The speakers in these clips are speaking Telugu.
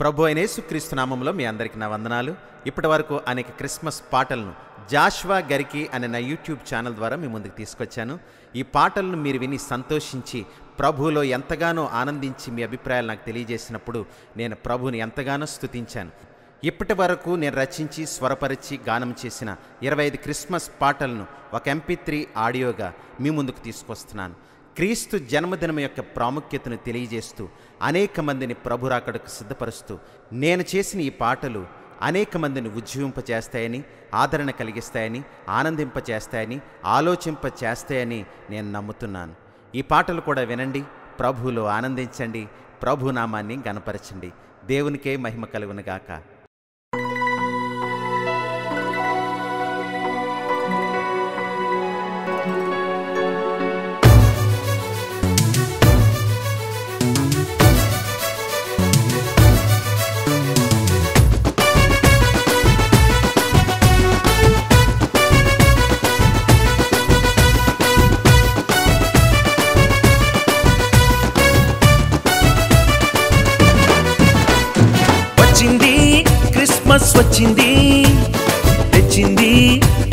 ప్రభు అయిన యేసుక్రీస్తు నామంలో మీ అందరికీ నా వందనాలు. ఇప్పటి వరకు అనేక క్రిస్మస్ పాటలను జాష్వా గరికి అనే నా యూట్యూబ్ ఛానల్ ద్వారా మీ ముందుకు తీసుకొచ్చాను. ఈ పాటలను మీరు విని సంతోషించి ప్రభువులో ఎంతగానో ఆనందించి మీ అభిప్రాయాలు నాకు తెలియజేసినప్పుడు నేను ప్రభుని ఎంతగానో స్తుతించాను. ఇప్పటి వరకు నేను రచించి స్వరపరిచి గానం చేసిన ఇరవై ఐదు క్రిస్మస్ పాటలను ఒక ఎంపీ త్రీ ఆడియోగా మీ ముందుకు తీసుకొస్తున్నాను. క్రీస్తు జన్మదినం యొక్క ప్రాముఖ్యతను తెలియజేస్తూ అనేక మందిని ప్రభురాకడకు సిద్ధపరుస్తూ నేను చేసిన ఈ పాటలు అనేక మందిని ఉజ్జీవింపచేస్తాయని ఆదరణ కలిగిస్తాయని ఆనందింపచేస్తాయని ఆలోచింపచేస్తాయని నేను నమ్ముతున్నాను. ఈ పాటలు కూడా వినండి ప్రభువులో ఆనందించండి ప్రభు నామాన్ని గనపరచండి దేవునికే మహిమ కలుగునుగాక.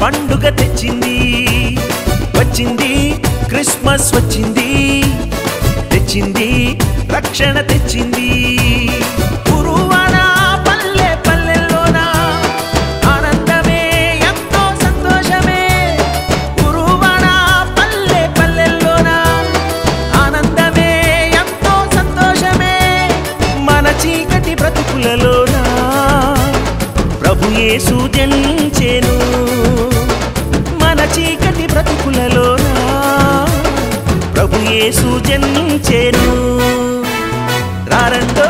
పండుగ తెచ్చింది. వచ్చింది క్రిస్మస్ వచ్చింది. తెచ్చింది రక్షణ తెచ్చింది. జన్మించేను. రారండో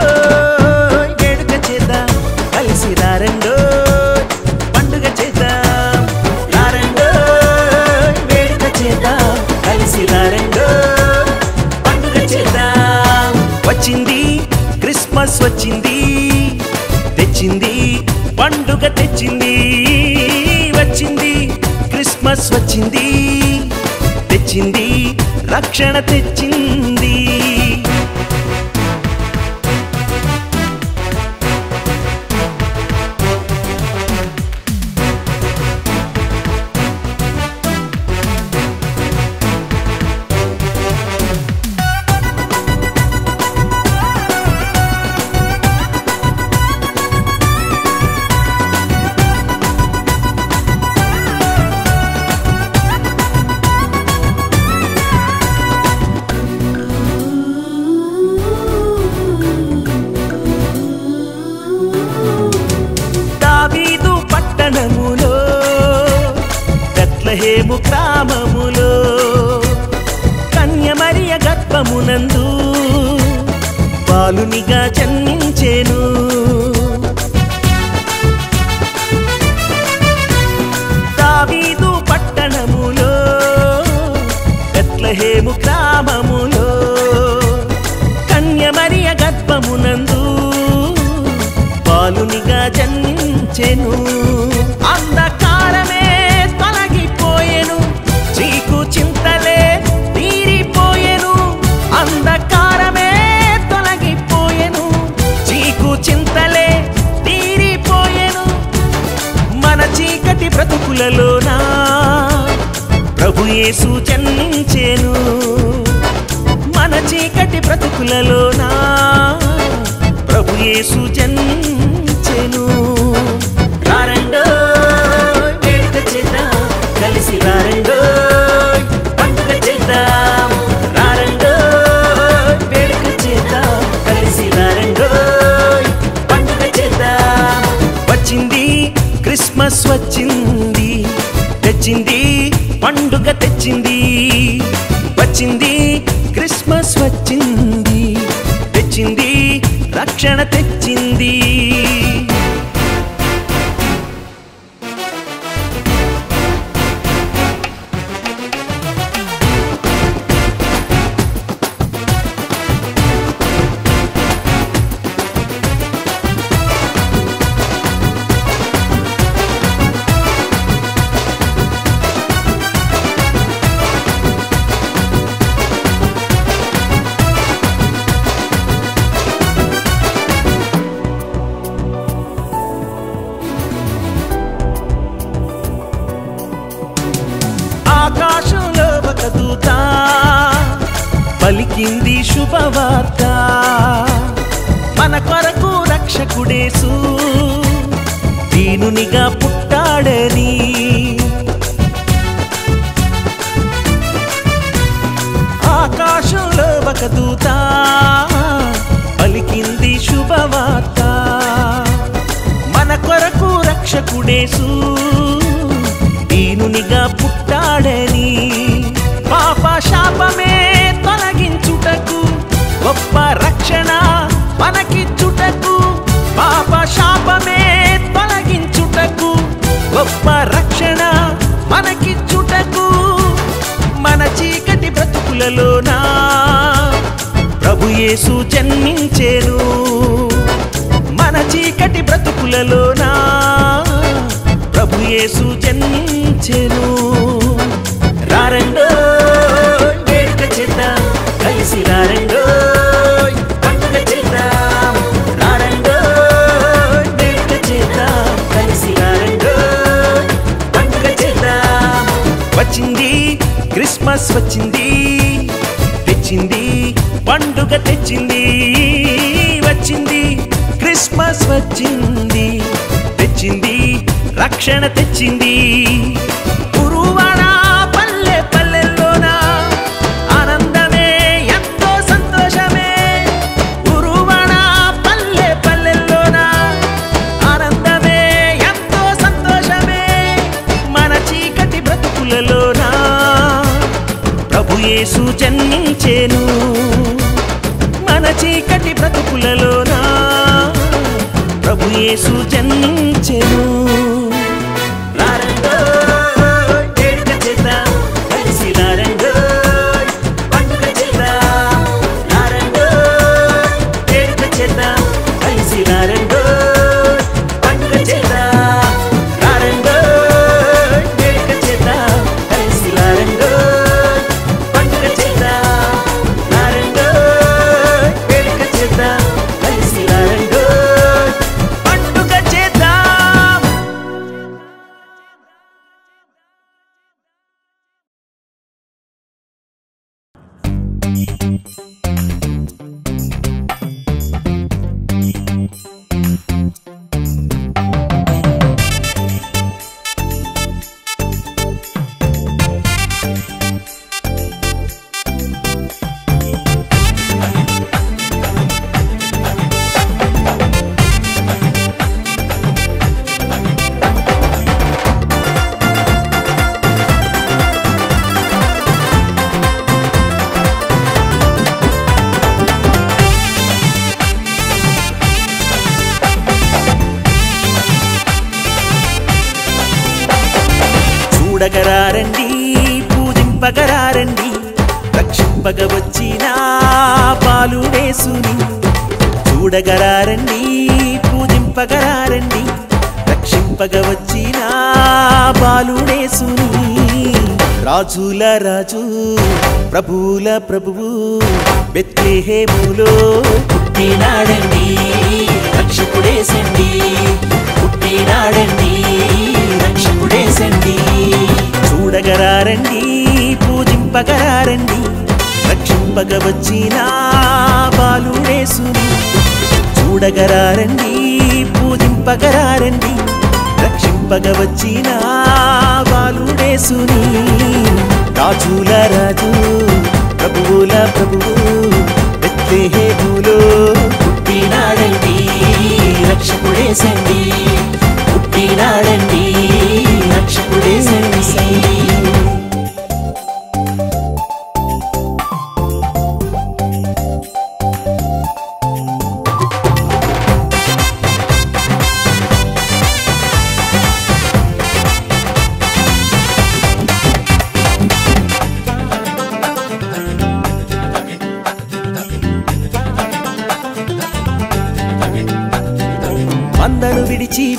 వేడుక చేద్దాం కలిసి రారండో పండుగ చేద్దాం రారండో వేడుక చేద్దాం కలిసి రారండో పండుగ చేద్దాం వచ్చింది క్రిస్మస్ వచ్చింది తెచ్చింది పండుగ తెచ్చింది. వచ్చింది క్రిస్మస్ వచ్చింది తెచ్చింది రక్షణ తెచ్చింది. క్రిస్మస్ వచ్చింది తెచ్చింది పండుగ తెచ్చింది. వచ్చింది క్రిస్మస్ వచ్చింది. తెచ్చింది రక్షణ తెచ్చింది. బాలుడేసుని రాజుల రాజు ప్రభుల ప్రభువు బెత్లేహేములో పుట్టినాడండి రక్షకుడేసండి పుట్టినాడండి రక్షకుడేసండి చూడగరారండి పూజింపగరారండి రక్షింపగ వచ్చిన బాలుడేసుని. చూడగరారండి పూజింపగరారండి రక్షింపగ వచ్చినా బాలుడేసుని. రాజుల రాజు ప్రభువుల ప్రభువు ఎత్లేహేములో పుట్టినాడండి రక్షకుడేసండి పుట్టినాడండి రక్షకుడేసండి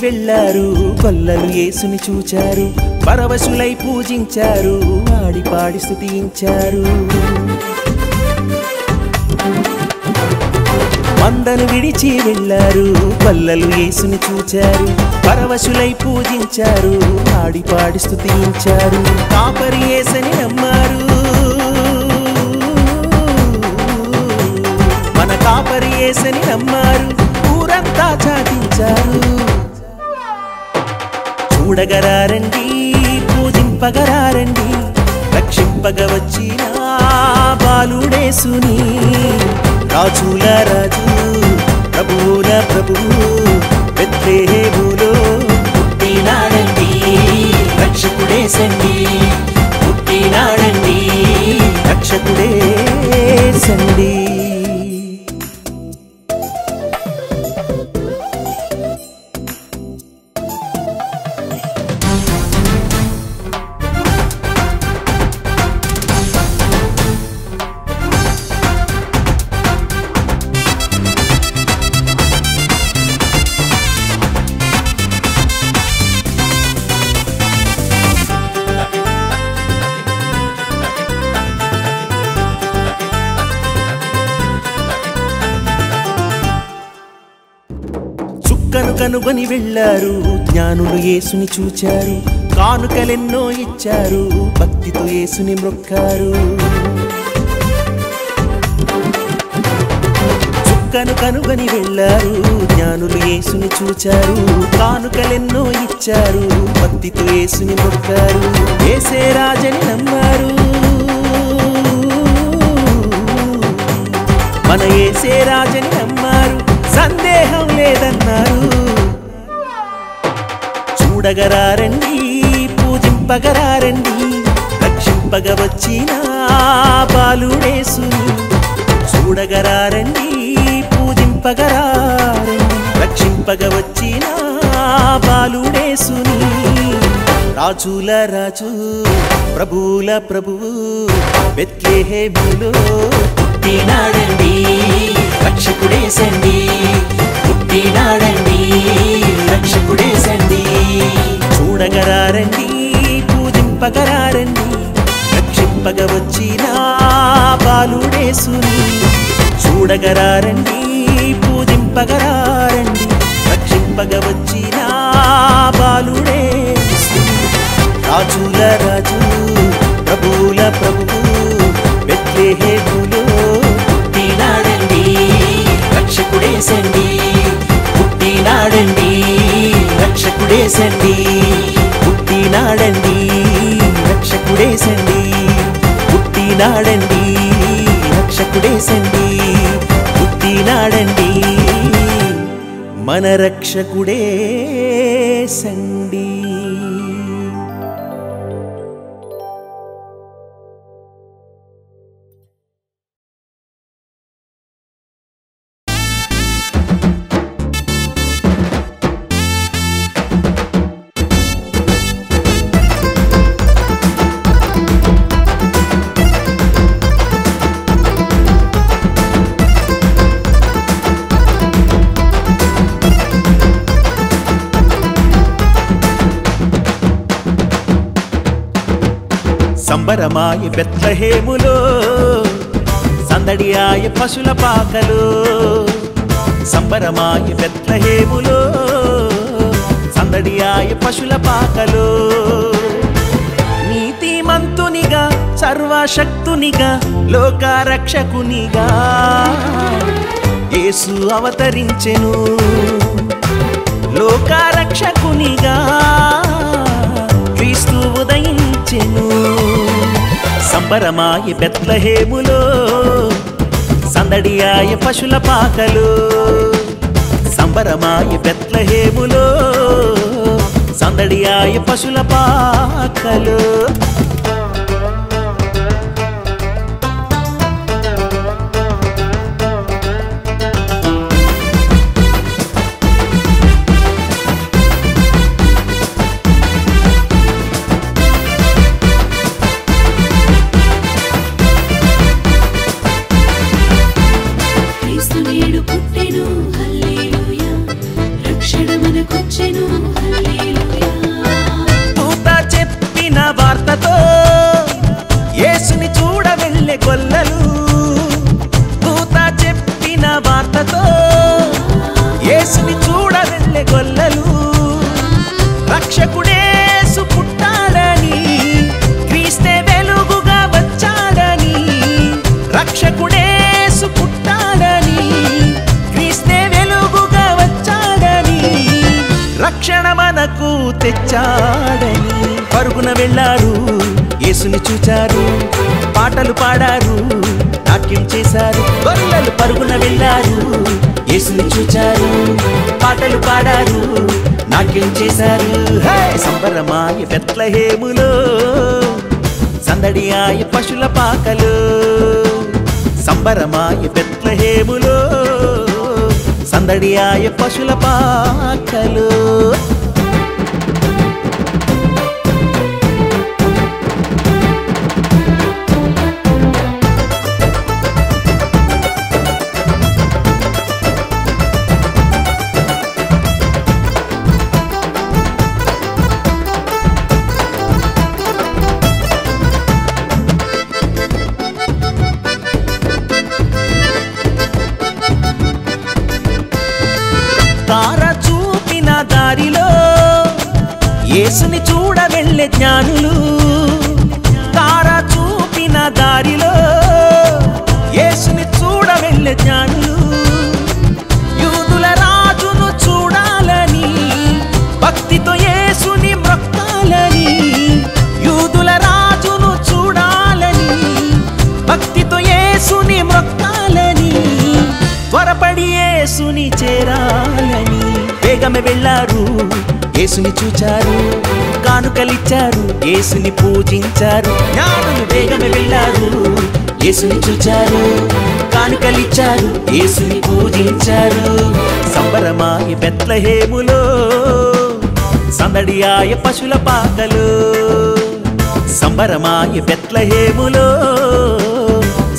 వెళ్ళారు. కొల్లలు ఏసుని చూచారు. పరవశులై పూజించారు. ఆడిపాడి స్థుతించారు మందను విడిచి వెళ్ళారు. కొల్లలు ఏసుని చూచారు. పరవశులై పూజించారు. ఆడిపాడి స్థుతించారు కాపరి ఏసని నమ్మారు. మన కాపరి ఏసని నమ్మారు. ఊరంతా చాటించారు. చూడగరారండి పూజింపగరారండి రక్షింపగ వచ్చిన బాలుడేసుని రాజుల రాజు ప్రభువుల ప్రభువు బెత్లెహేములో పుట్టినాడండి రక్షకుడేసండి పుట్టినాడండి రక్షకుడేసండి సండి కనుగొని వెళ్ళారు. జ్ఞానులు యేసుని చూచారు. కానుకలెన్నో ఇచ్చారు. భక్తితో యేసుని మొక్కారు. చుక్కను కనుగొని వెళ్ళారు. జ్ఞానులు యేసుని చూచారు. కానుకలెన్నో ఇచ్చారు. భక్తితో యేసుని మొక్కారు. ఏసే రాజని నమ్మారు. మన ఏసే రాజని నమ్మారు. సందేహం లేదన్నారు. చూడగరారండి పూజింపగరారండి రక్షింపగ వచ్చిన బాలుడేసుని చూడగరారండి పూజింపగరారండి రక్షింపగ వచ్చిన బాలుడేసుని. రాజుల రాజు ప్రభువుల ప్రభువు బెత్లెహేములో పుట్టినాడండి రక్షకుడేసండి. పుట్టినాడండి రక్షకుడేసండి చూడగరారండి పూజింపగరారండి రక్షింపగ వచ్చిన బాలుడేసుని చూడగరారండి పూజింపగరారండి రక్షింపగ వచ్చిన బాలుడే రాజుల రాజు ప్రభువుల ప్రభువు బెత్లెహేములో పుట్టినాడండి రక్షకుడేసండి పుట్టినాడండి రక్షకుడేసండి పుట్టినాడండి రక్షకుడేసండి పుట్టినాడండి రక్షకుడేసండి పుట్టినాడండి మన రక్షకుడే సండి సంబరమాయ బెత్లహేములో సందడియాయ పశుల పాకలు సంబరమాయ బెత్లహేములో సందడియాయ పశుల పాకలు. నీతిమంతునిగా సర్వశక్తునిగా లోకారక్షకునిగా యేసు అవతరించెను. లోకారక్షకునిగా క్రీస్తు ఉదయించెను. సంబరమాయ బెత్లహేములో సందడియాయ పశుల పాకలు. సంబరమాయ బెత్లహేములో సందడియాయ పశుల పాకలు. పరుగున వెళ్ళారు. యేసుని చూచారు. పాటలు పాడారు. నాట్యం చేశారు. సంబరమాయ బెత్లహేములో సందడి ఆయ పశుల పాకలు సంబరమాయ పెట్లహేములో సందడి ఆయ పశుల పాకలు. యేసుని చూచారు కానుకలిచ్చారు యేసుని పూజించారు జ్ఞానులు వేగమే వెళ్ళారు. యేసుని చూచారు కానుకలిచ్చారు యేసుని పూజించారు. సంబరమాయ బెత్లహేములో సందడియాయ పశుల పాకలు సంబరమాయ బెత్లహేములో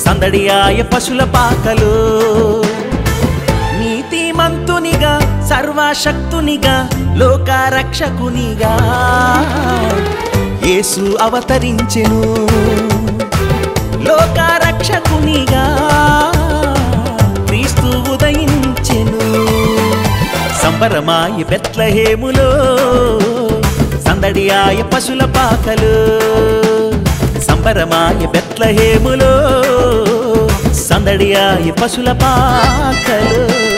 సందడియాయ పశుల పాకలు. నీతిమంతునిగా సర్వశక్తునిగా లోకారక్షకునిగా. యేసు అవతరించెను. లోకారక్షకునిగా. క్రీస్తు ఉదయించెను. సంబరమాయ బెత్లహేములో సందడియాయ పశుల పాకలు. సంబరమాయ బెత్లహేములో సందడియాయ పశుల పాకలు.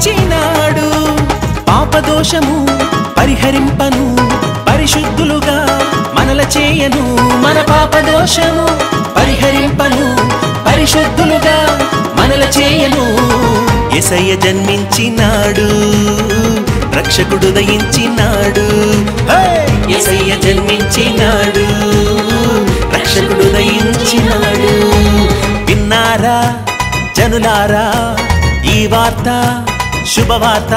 వచ్చినాడు పాపదోషము పరిహరింపను పరిశుద్ధులుగా మనల చేయను. మన పాపదోషము పరిహరింపను పరిశుద్ధులుగా మనల చేయను. ఎసయ్య జన్మించినాడు రక్షకుడు దయించినాడు. ఎసయ్య జన్మించినాడు రక్షకుడు దయించినాడు. విన్నారా జనులారా ఈ వార్త శుభవార్త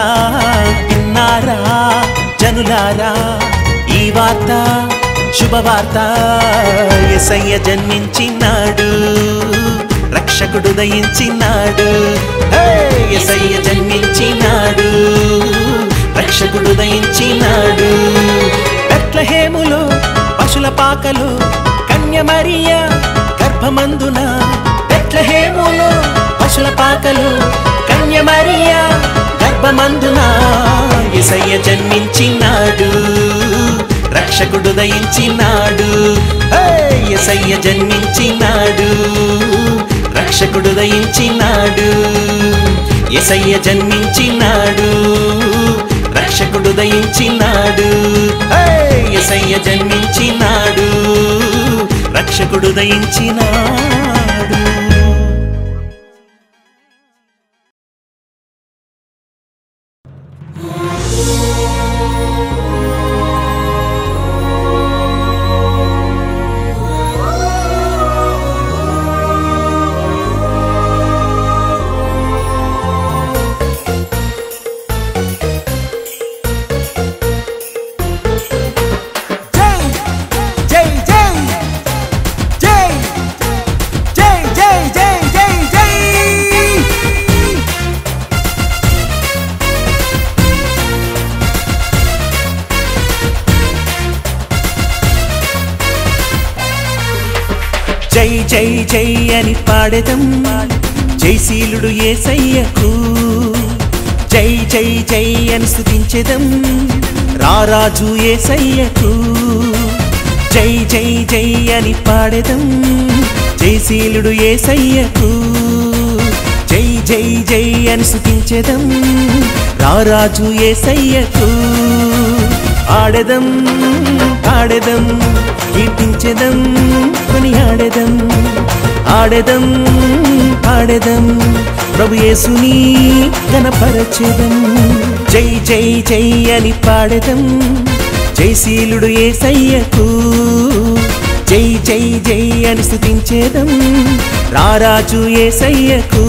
విన్నారా జనులారా? ఈ వార్త శుభవార్త. ఎసయ్య జన్మించినాడు రక్షకుడు దయించినాడు. ఎసయ్య జన్మించినాడు రక్షకుడు దయించినాడు. హేములు పశుల పాకలో కన్యమరియ గర్భమందున బెత్లహేములో పశుల కన్య మరియా గర్భమందున ఇసయ్య జన్మించినాడు రక్షకుడు దయించినాడు. ఎసయ్య జన్మించినాడు రక్షకుడు దయించినాడు. ఎసయ్య జన్మించినాడు రక్షకుడు దయించినాడు. ఎసయ్య జన్మించినాడు రక్షకుడు దయించినాడు. పాడెదం జైశీలుడు ఏసయ్యకు. జై జై జై అని స్థుతించెదం రారాజు ఏసయ్యకు. జై జై జై అని పాడెదం. జైశీలుడు ఏసయ్యకు. జై జై జై అని స్థుతించెదం రారాజు ఏసయ్యకు. ఆడెదం ఆడెదం కీర్తించెదం కొని ఆడెదం ఆడెదం ప్రభు యేసుని గణపరచెదం జై జై జై అని పాడెదం. జైశీలుడు ఏసయ్యకు. జై జై జై అని స్థుతించేదం రారాజు ఏసయ్యకు.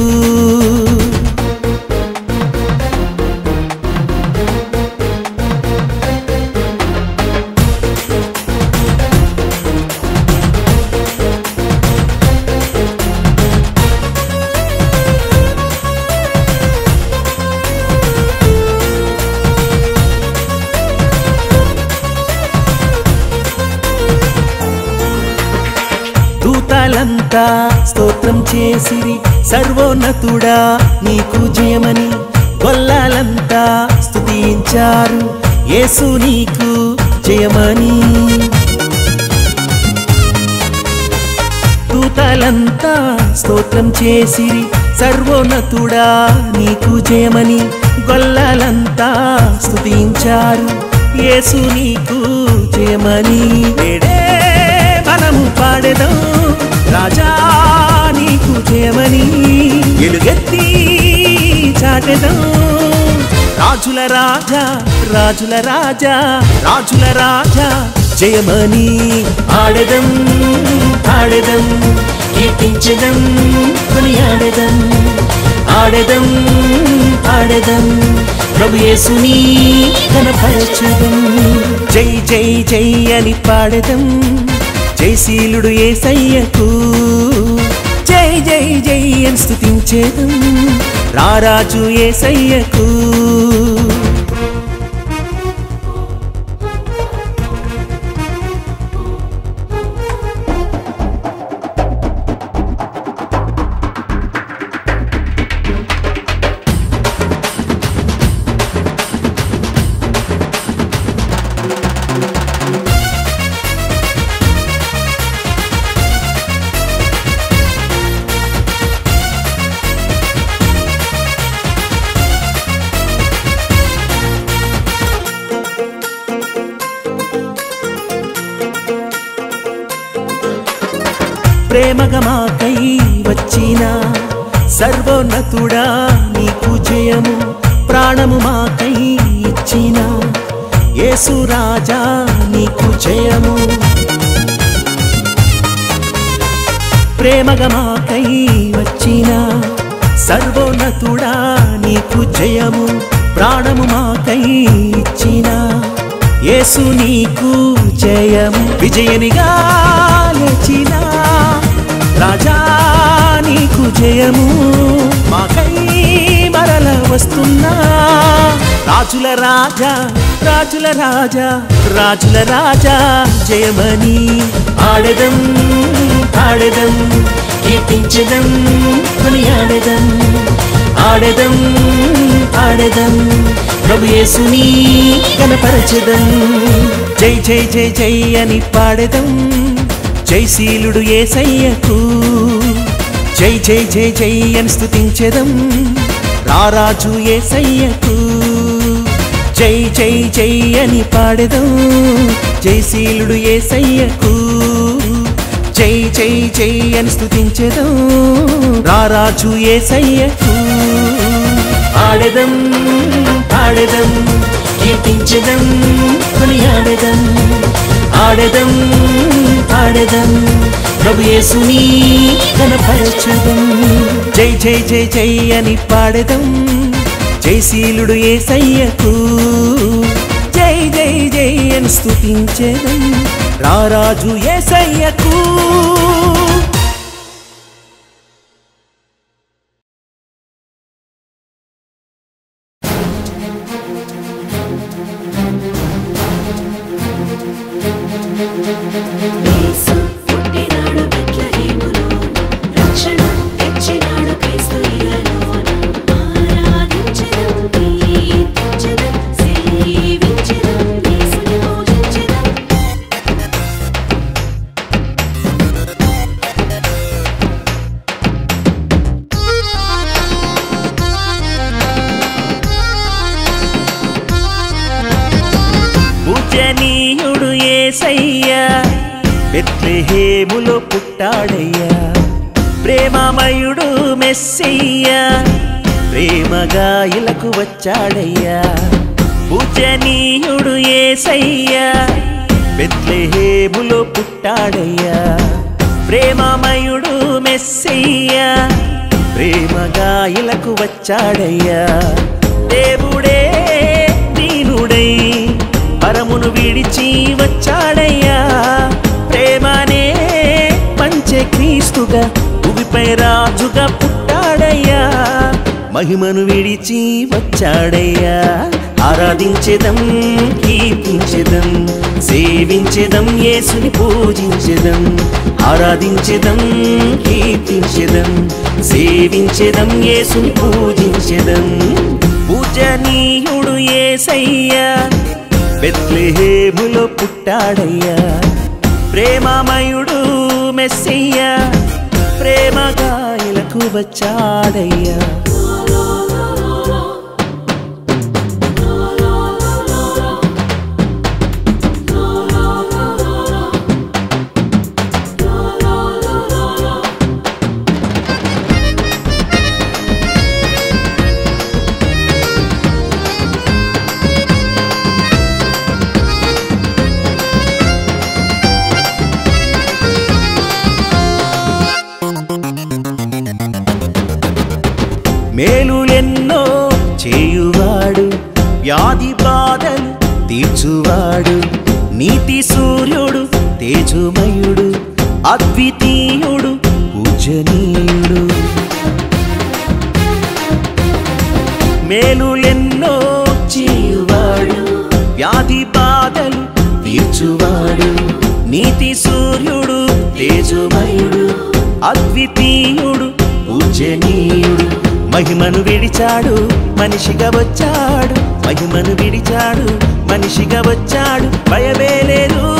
అంతా స్తోత్రం చేసిరి సర్వోన్నతుడా నీకు జయమని గొల్లాలంతా స్తుతించారు. యేసు నీకు జయమని. దూతలంతా స్తోత్రం చేసిరి సర్వోన్నతుడా నీకు జయమని గొల్లాలంతా స్తుతించారు. యేసు నీకు జయమని. వేడే మనము పాడెదం రాజా నీకు జయమని ఎలుగెత్తి చాటెదం. రాజుల రాజా రాజుల రాజా రాజుల రాజా జయమని ఆడదం ఆడదం కీర్తించదం కొనియాడదం ఆడదం ఆడదం. ప్రభు యేసుని కనపరచదం జై జై జై అని పాడదం. జయశీలుడు ఏసయ్యకు. జై జై జై అని స్థుతించేదం రారాజు ఏసయ్యకు. ప్రేమగా వచ్చిన సర్వోన్నతుడా నీకు జయము ప్రాణము మాకై ఇచ్చిన యేసు నీకు జయము. విజయనిగా లేచిన రాజా నీకు జయము. మాకై మరల వస్తున్నా రాజుల రాజా రాజుల రాజా రాజుల రాజా జయమని ఆడదం ఆడదం కీర్తించదం కొనియాడదం. ఆడదం ఆడదం ప్రభు యేసుని కనపరచెదం జై జై జై జై అని పాడదం. జైశీలుడు ఏసయ్యకు. జై జై జై జై అని స్థుతించదం రారాజు ఏసయ్యకు. జై జై జై అని పాడెదం. జైశీలుడు ఏసయ్యకు. జై జై జై అని స్తుతించెదం. రారాజు ఏసయ్యకు. ఆడెదం ఆడెదం కీర్తించెదం కొనియాడెదం. ఆడెదం ఆడెదం ప్రభు యేసుని కనపరచదం జై జై జై జై అని పాడెదం. జైశీలుడు ఏసయ్యకు. జై జై జై అని స్తుతించెదం. రారాజు ఏసయ్యకు. వచ్చాడయ్యా. దేవుడే దీనుడై పరమును విడిచి వచ్చాడయ్యా. ప్రేమనే పంచే క్రీస్తుగా భూమిపై రాజుగా పుట్టాడయ్యా. మహిమను విడిచి వచ్చాడయ్యా. ఆరాధించెదం కీర్తించెదం సేవించెదం యేసుని పూజించెదం. ఆరాధించెదం కీర్తించెదం సేవించెదం యేసుని పూజించెదం. పూజనీయుడు ఏసయ్యా బెత్లెహేములో పుట్టాడయ్యా. ప్రేమమయుడు మెస్సయ్యా ప్రేమగాయలకు వచ్చాడయ్యా. మహిమను విడిచాడు మనిషిగా వచ్చాడు. మహిమను విడిచాడు మనిషిగా వచ్చాడు. భయమే లేదు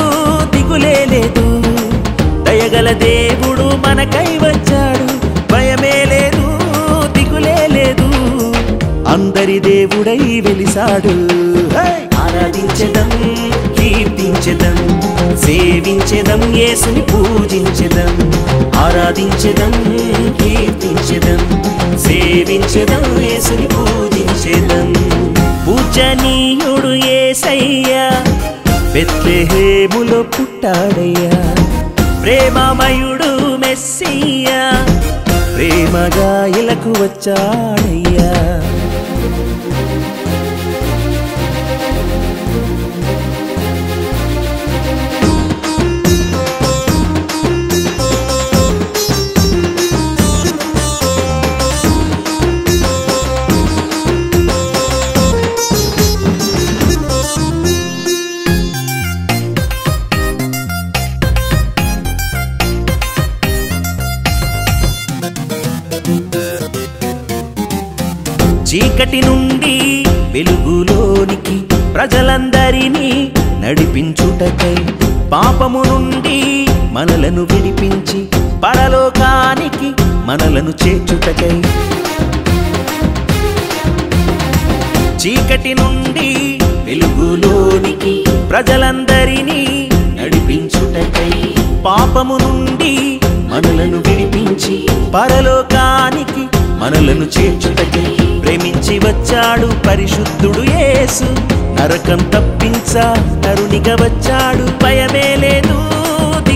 దిగులే లేదు. దయగల దేవుడు మనకై వచ్చాడు. భయమే లేదు దిగులే లేదు. అందరి దేవుడై వెలిసాడు. హే! కీర్తించదం సేవించదం సేవించెదం యేసుని పూజించెదం. ఆరాధించెదం సేవించదం యేసుని పూజించెదం. పూజనీయుడు ఏసయ్యా బెత్లెహేములో పుట్టాడయ్యా. ప్రేమమయుడు మెస్సయ్యా ప్రేమగా ఇలకు వచ్చాడయ్యా. మనలను విడిపించి పరలోకానికి మనలను చేర్చుటకై. చీకటి నుండి వెలుగులోనికి ప్రజలందరినీ నడిపించుటకై. పాపము నుండి మనలను విడిపించి పరలోకానికి మనలను చేర్చుటకై. ప్రేమించి వచ్చాడు పరిశుద్ధుడు యేసు నరకం తప్పించ తరుణిగా వచ్చాడు భయమే లేదు.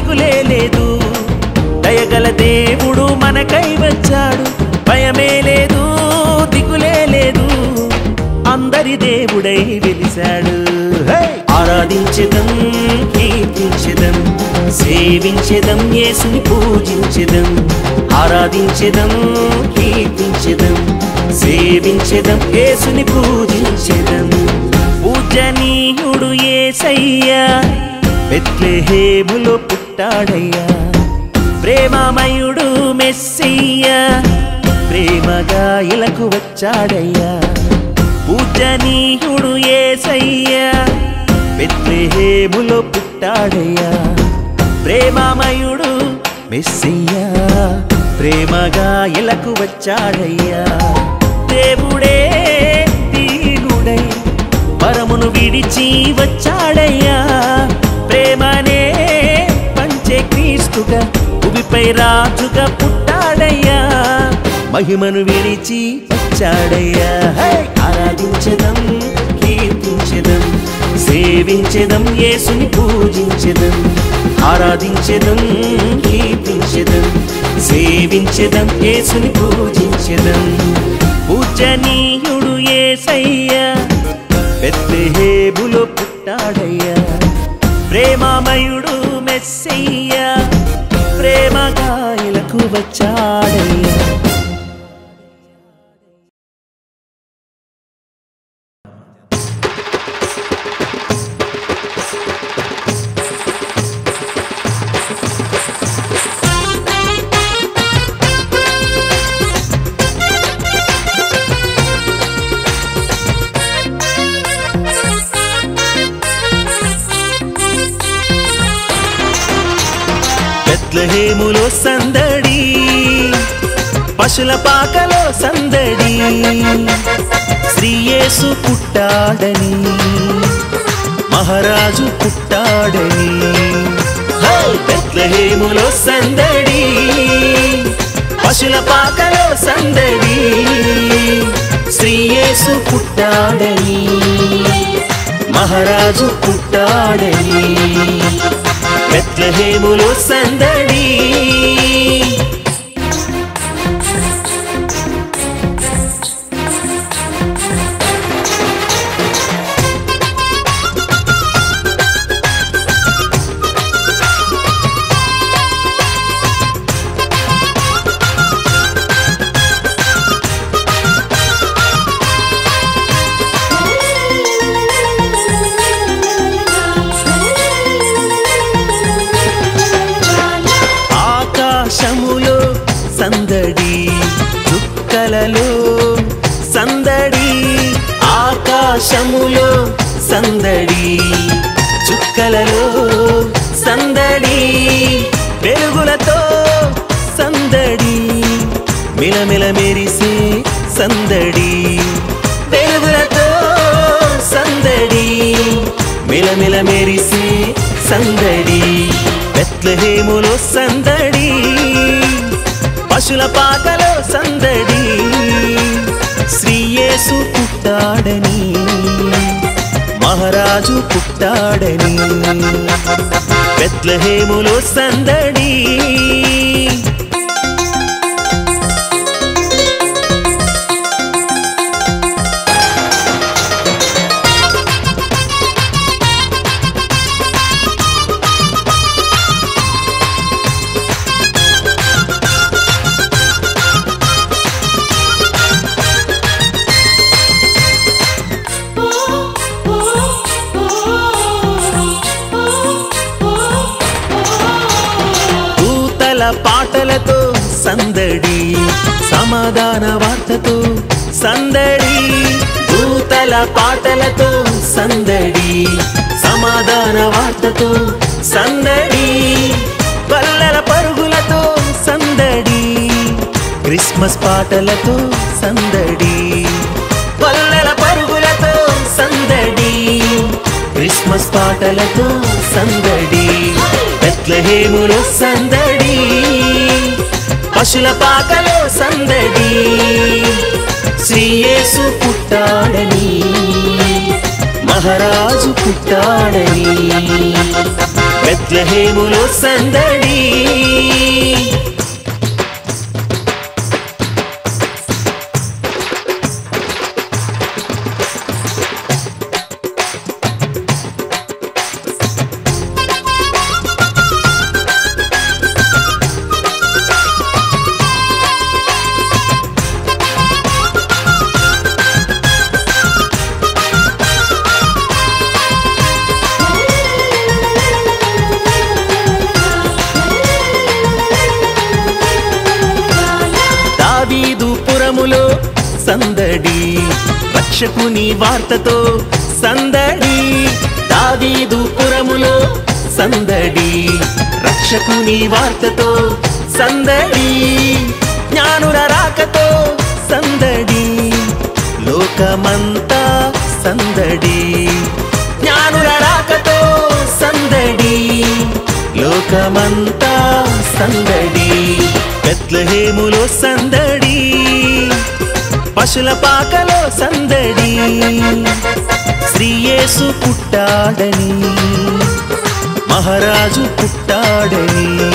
దిగులే లేదు దయగల దేవుడు మనకై వచ్చాడు. భయమే లేదు దిగులే లేదు. అందరి దేవుడై వెలిశాడు. ఆరాధించదం కీర్తించదం సేవించదం యేసుని పూజించదం. ఆరాధించదం కీర్తించదం సేవించదం యేసుని పూజించదం. పూజనీయుడు యేసయ్యా బెత్లెహేములో పుట్టాడయ్యా ప్రేమమయుడు మెస్సయ్య. ప్రేమగా ఇలకు వచ్చాడయ్యా. పూజనీయుడు ఏసయ్య. బెత్లెహేములో పుట్టాడయ్యా. ప్రేమమయుడు మెస్సయ్య. ప్రేమగా ఇలకు వచ్చాడయ్యా. దేవుడే దీనుడై పరమును విడిచి వచ్చాడయ్యా. ప్రేమనే క్రీస్తుగా భూమిపై రాజుగా పుట్టాడయ్యా. మహిమను విడిచి వచ్చాడయ్యా ఆరాధించదం కీర్తించదం సేవించదం యేసుని పూజించదం. ఆరాధించదం కీర్తించదం సేవించదం యేసుని పూజించదం. పూజనీయుడు యేసయ్యా బెత్లెహేములో పుట్టాడయ్యా. ప్రేమామయుడు మెస్సయ్యా. ప్రేమగాయలకు వచ్చాడయ్యా. బెత్లహేములో సందడి పశుల పాకలో సందడి శ్రీయేసు పుట్టాడని మహారాజు పుట్టాడని. బెత్లహేములో సందడి పశుల పాకలో సందడి శ్రీయేసు పుట్టాడని మహారాజు పుట్టాడని. బెత్లహేములో సందడి. రాజు పుట్టాడని. బెత్లహేములో సందడి పాటలతో సందడి సమాధాన వార్తతో సందడి పల్లెల పరుగులతో సందడి క్రిస్మస్ పాటలతో సందడి పల్లెల పరుగులతో సందడి క్రిస్మస్ పాటలతో సందడి బెత్లహేములో సందడి పశుల పాకలో సందడి. శ్రీయేసు పుట్టాడని మహారాజు పుట్టాడని బెత్లహేములో సందడి రక్షకుని వార్తతో సందడి. దావీదు పురములో సందడి. రక్షకుని వార్తతో సందడి. జ్ఞానుల రాకతో సందడి. లోకమంతా సందడి. జ్ఞానుల రాకతో సందడి. లోకమంతా సందడి. బెత్లహేములో సందడి. పశుల పాకలో సందడి. శ్రీయేసు పుట్టాడని మహారాజు పుట్టాడని.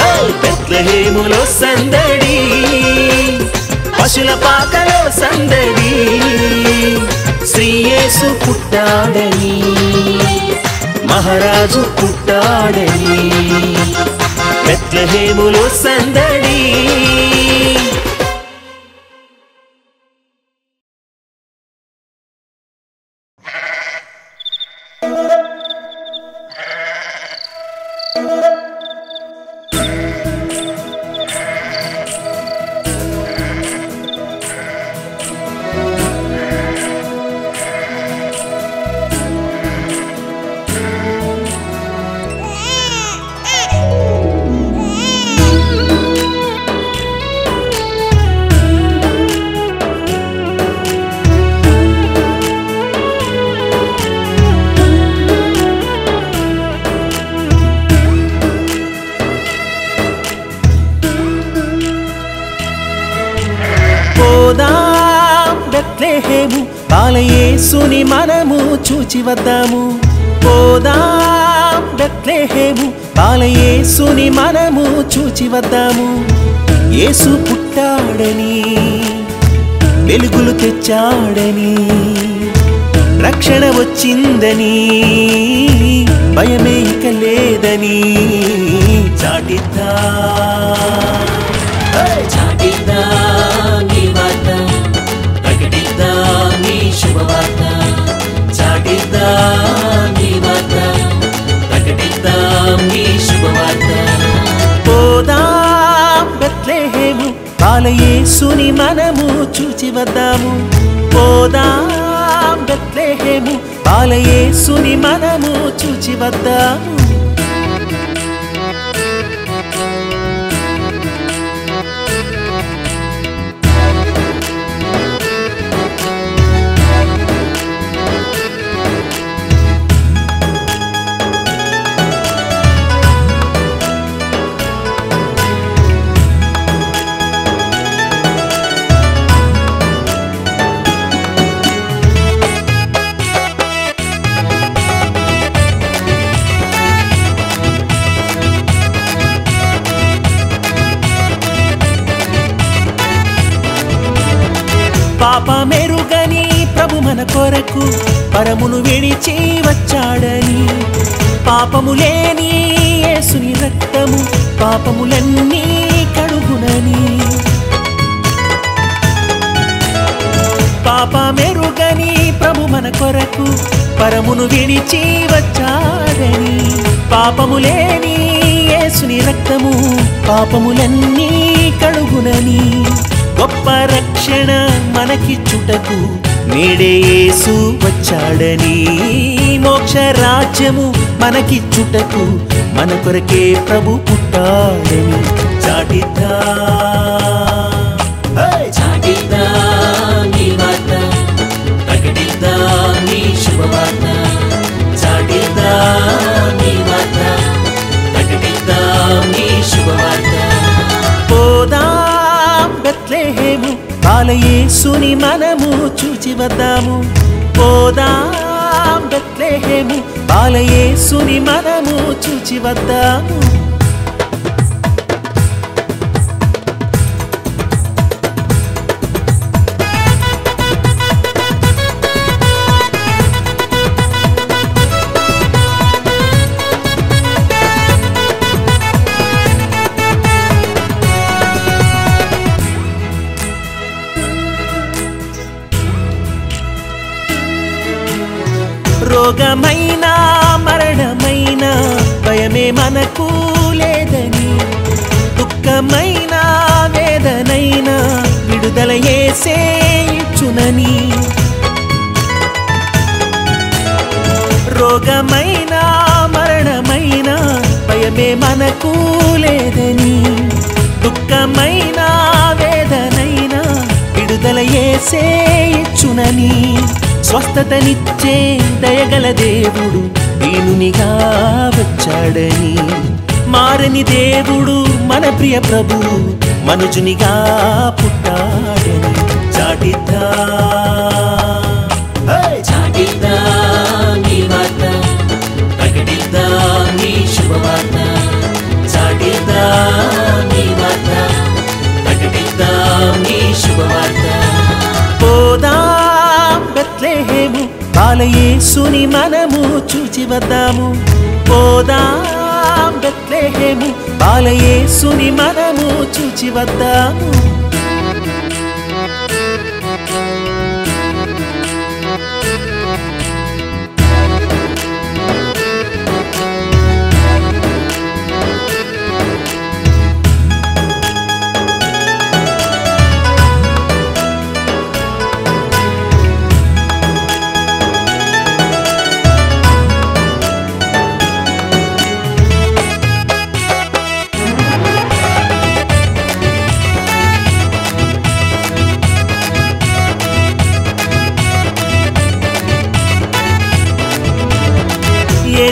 హే! సందడి పశుల పాకలో సందడి. శ్రీయేసు పుట్టాడని మహారాజు పుట్టాడని బెత్లహేములో సందడి. వద్దాము పోదాం బెత్లెహేము బాలయేసుని మనము చూచి వద్దాము. యేసు పుట్టాడని వెలుగులు తెచ్చాడని రక్షణ వచ్చిందని బాలయేసుని మనము చూచి వద్దాము. పోదాం బెత్లేహేము. బాలయేసుని మనము చూచి వద్దాము. మన కొరకు పరమును విడిచి వచ్చాడని. పాపము లేని యేసుని రక్తము పాపములన్నీ కడుగునని. పాపమెరుగని ప్రభు మన కొరకు పరమును విడిచి వచ్చాడని. పాపము లేని యేసుని రక్తము పాపములన్నీ కడుగునని. గొప్ప రక్షణ మనకిచ్చుటకు నేడే యేసు వచ్చాడని మోక్ష రాజ్యము మనకిచ్చుటకు మన కొరకే ప్రభు పుట్టాడని చాటిద్దా చాటిద్దా నీ వార్త ప్రకటిద్దా నీ శుభవార్త. బాలయేసుని మనము చూచి వద్దాము. పోదాం బెత్లెహేము. బాలయేసుని మనము చూచి వద్దాము. రోగమైనా మరణమైన భయమే మనకు లేదని దుఃఖమైన వేదనైనా విడుదల ఏసే ఇచ్చునని. రోగమైన మరణమైన భయమే మనకు లేదని దుఃఖమైన విడుదల ఇచ్చునని స్వస్థతనిచ్చే దయగల దేవుడు దీనునిగా వచ్చాడని. మారని దేవుడు మన ప్రియ ప్రభు మనుజునిగా పుట్టాడని. చాటిద్దా. బెత్లెహేము బాలయేసుని మనము చూచి వద్దాము. పోదాం బెత్లెహేము. బాలయేసుని మనము చూచి వద్దాము.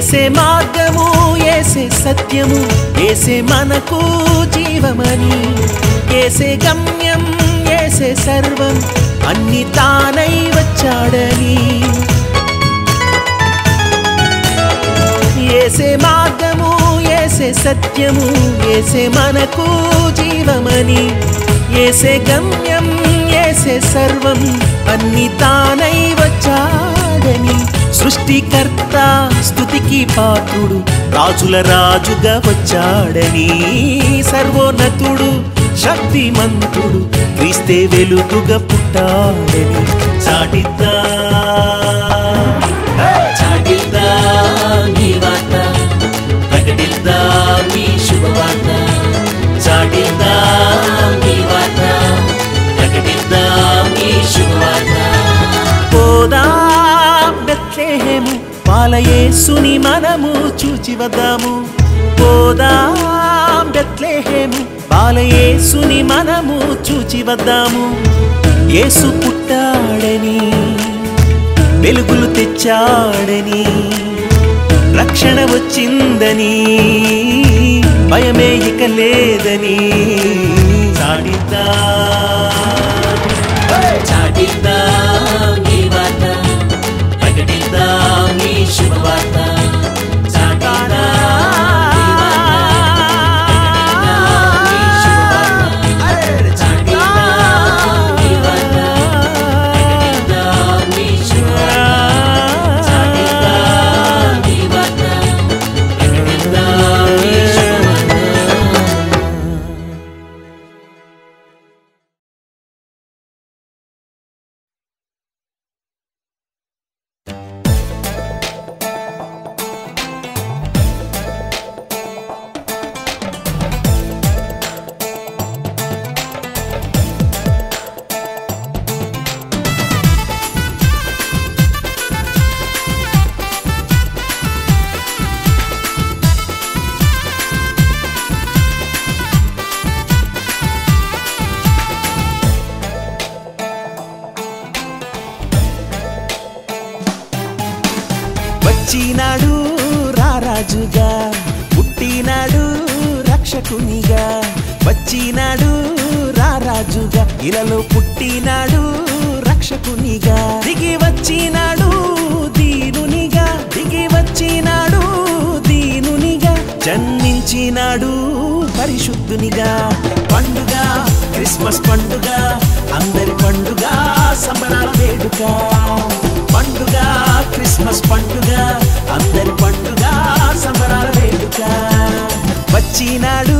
ఏసే మార్గము ఏసే సత్యము ఏసే మనకు జీవమని. ఏసే గమ్యం ఏసే సర్వం అన్ని తానై వచ్చాడని. ఏసే మార్గము ఏసే సత్యము ఏసే మనకు జీవమని. ఏసే గమ్యం ఏసే సర్వం అన్ని తానై వచ్చాడని. సృష్టికర్త స్థుతికి పాత్రుడు. రాజుల రాజుగా వచ్చాడని సర్వోన్నతుడు శక్తిమంతుడు క్రీస్తే వెలుగుగా పుట్టాడని చాటిద్దా. చాటిద్దాం నీ వార్త ప్రకటిద్దాం నీ శుభవార్త. చాటిద్దాం నీ వార్త ప్రకటిద్దాం నీ శుభవార్త. పోదాం బెత్లెహేము పాలయేసుని మనము చూచి వద్దాము. పోదాం బెత్లెహేము బాలయేసుని మనము చూచి వద్దాము. యేసు పుట్టాడని వెలుగులు తెచ్చాడని రక్షణ వచ్చిందని భయమే ఇక లేదని సాడిద్దా ప్రకటిద్దాం రక్షకునిగా వచ్చినాడు రారాజుగా ఇలలో పుట్టినాడు రక్షకునిగా. దిగి వచ్చినాడు దీనునిగా. దిగి వచ్చినాడు దీనునిగా. జన్మించినాడు పరిశుద్ధునిగా. పండుగ క్రిస్మస్ పండుగ అందరి పండుగ సంబరాల వేడుక. పండుగ క్రిస్మస్ పండుగ అందరి పండుగ సంబరాల వేడుక. వచ్చినాడు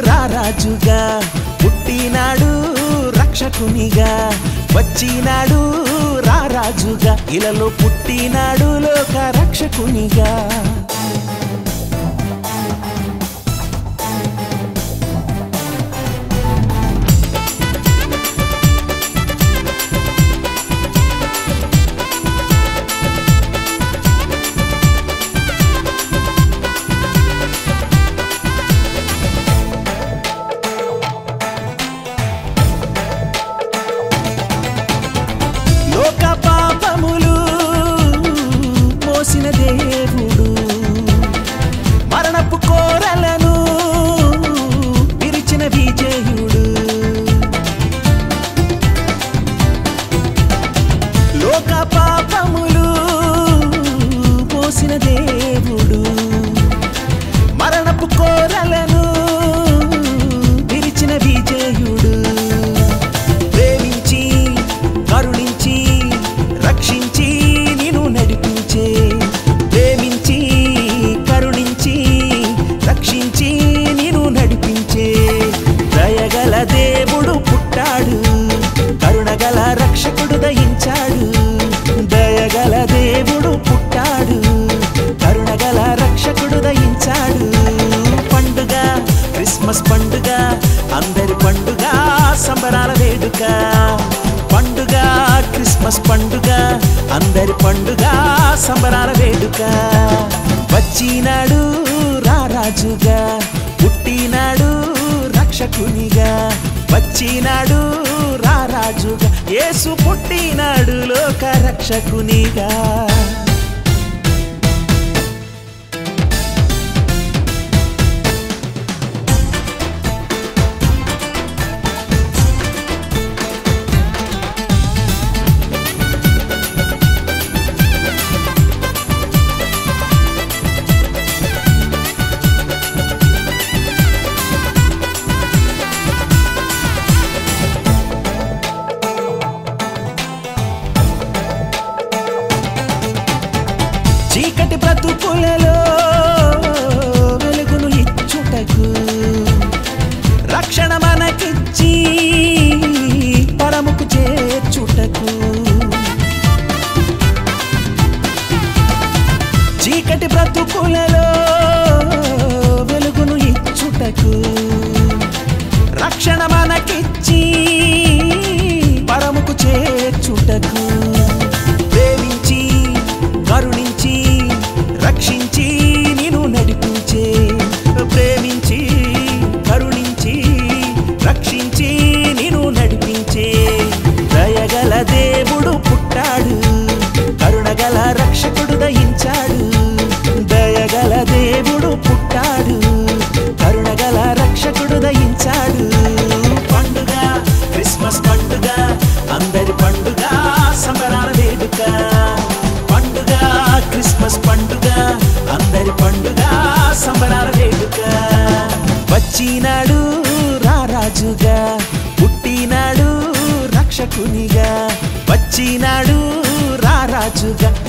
రారాజుగా పుట్టినాడు రక్షకునిగా. వచ్చినాడు రారాజుగా ఇలలో పుట్టినాడు లోక రక్షకునిగా.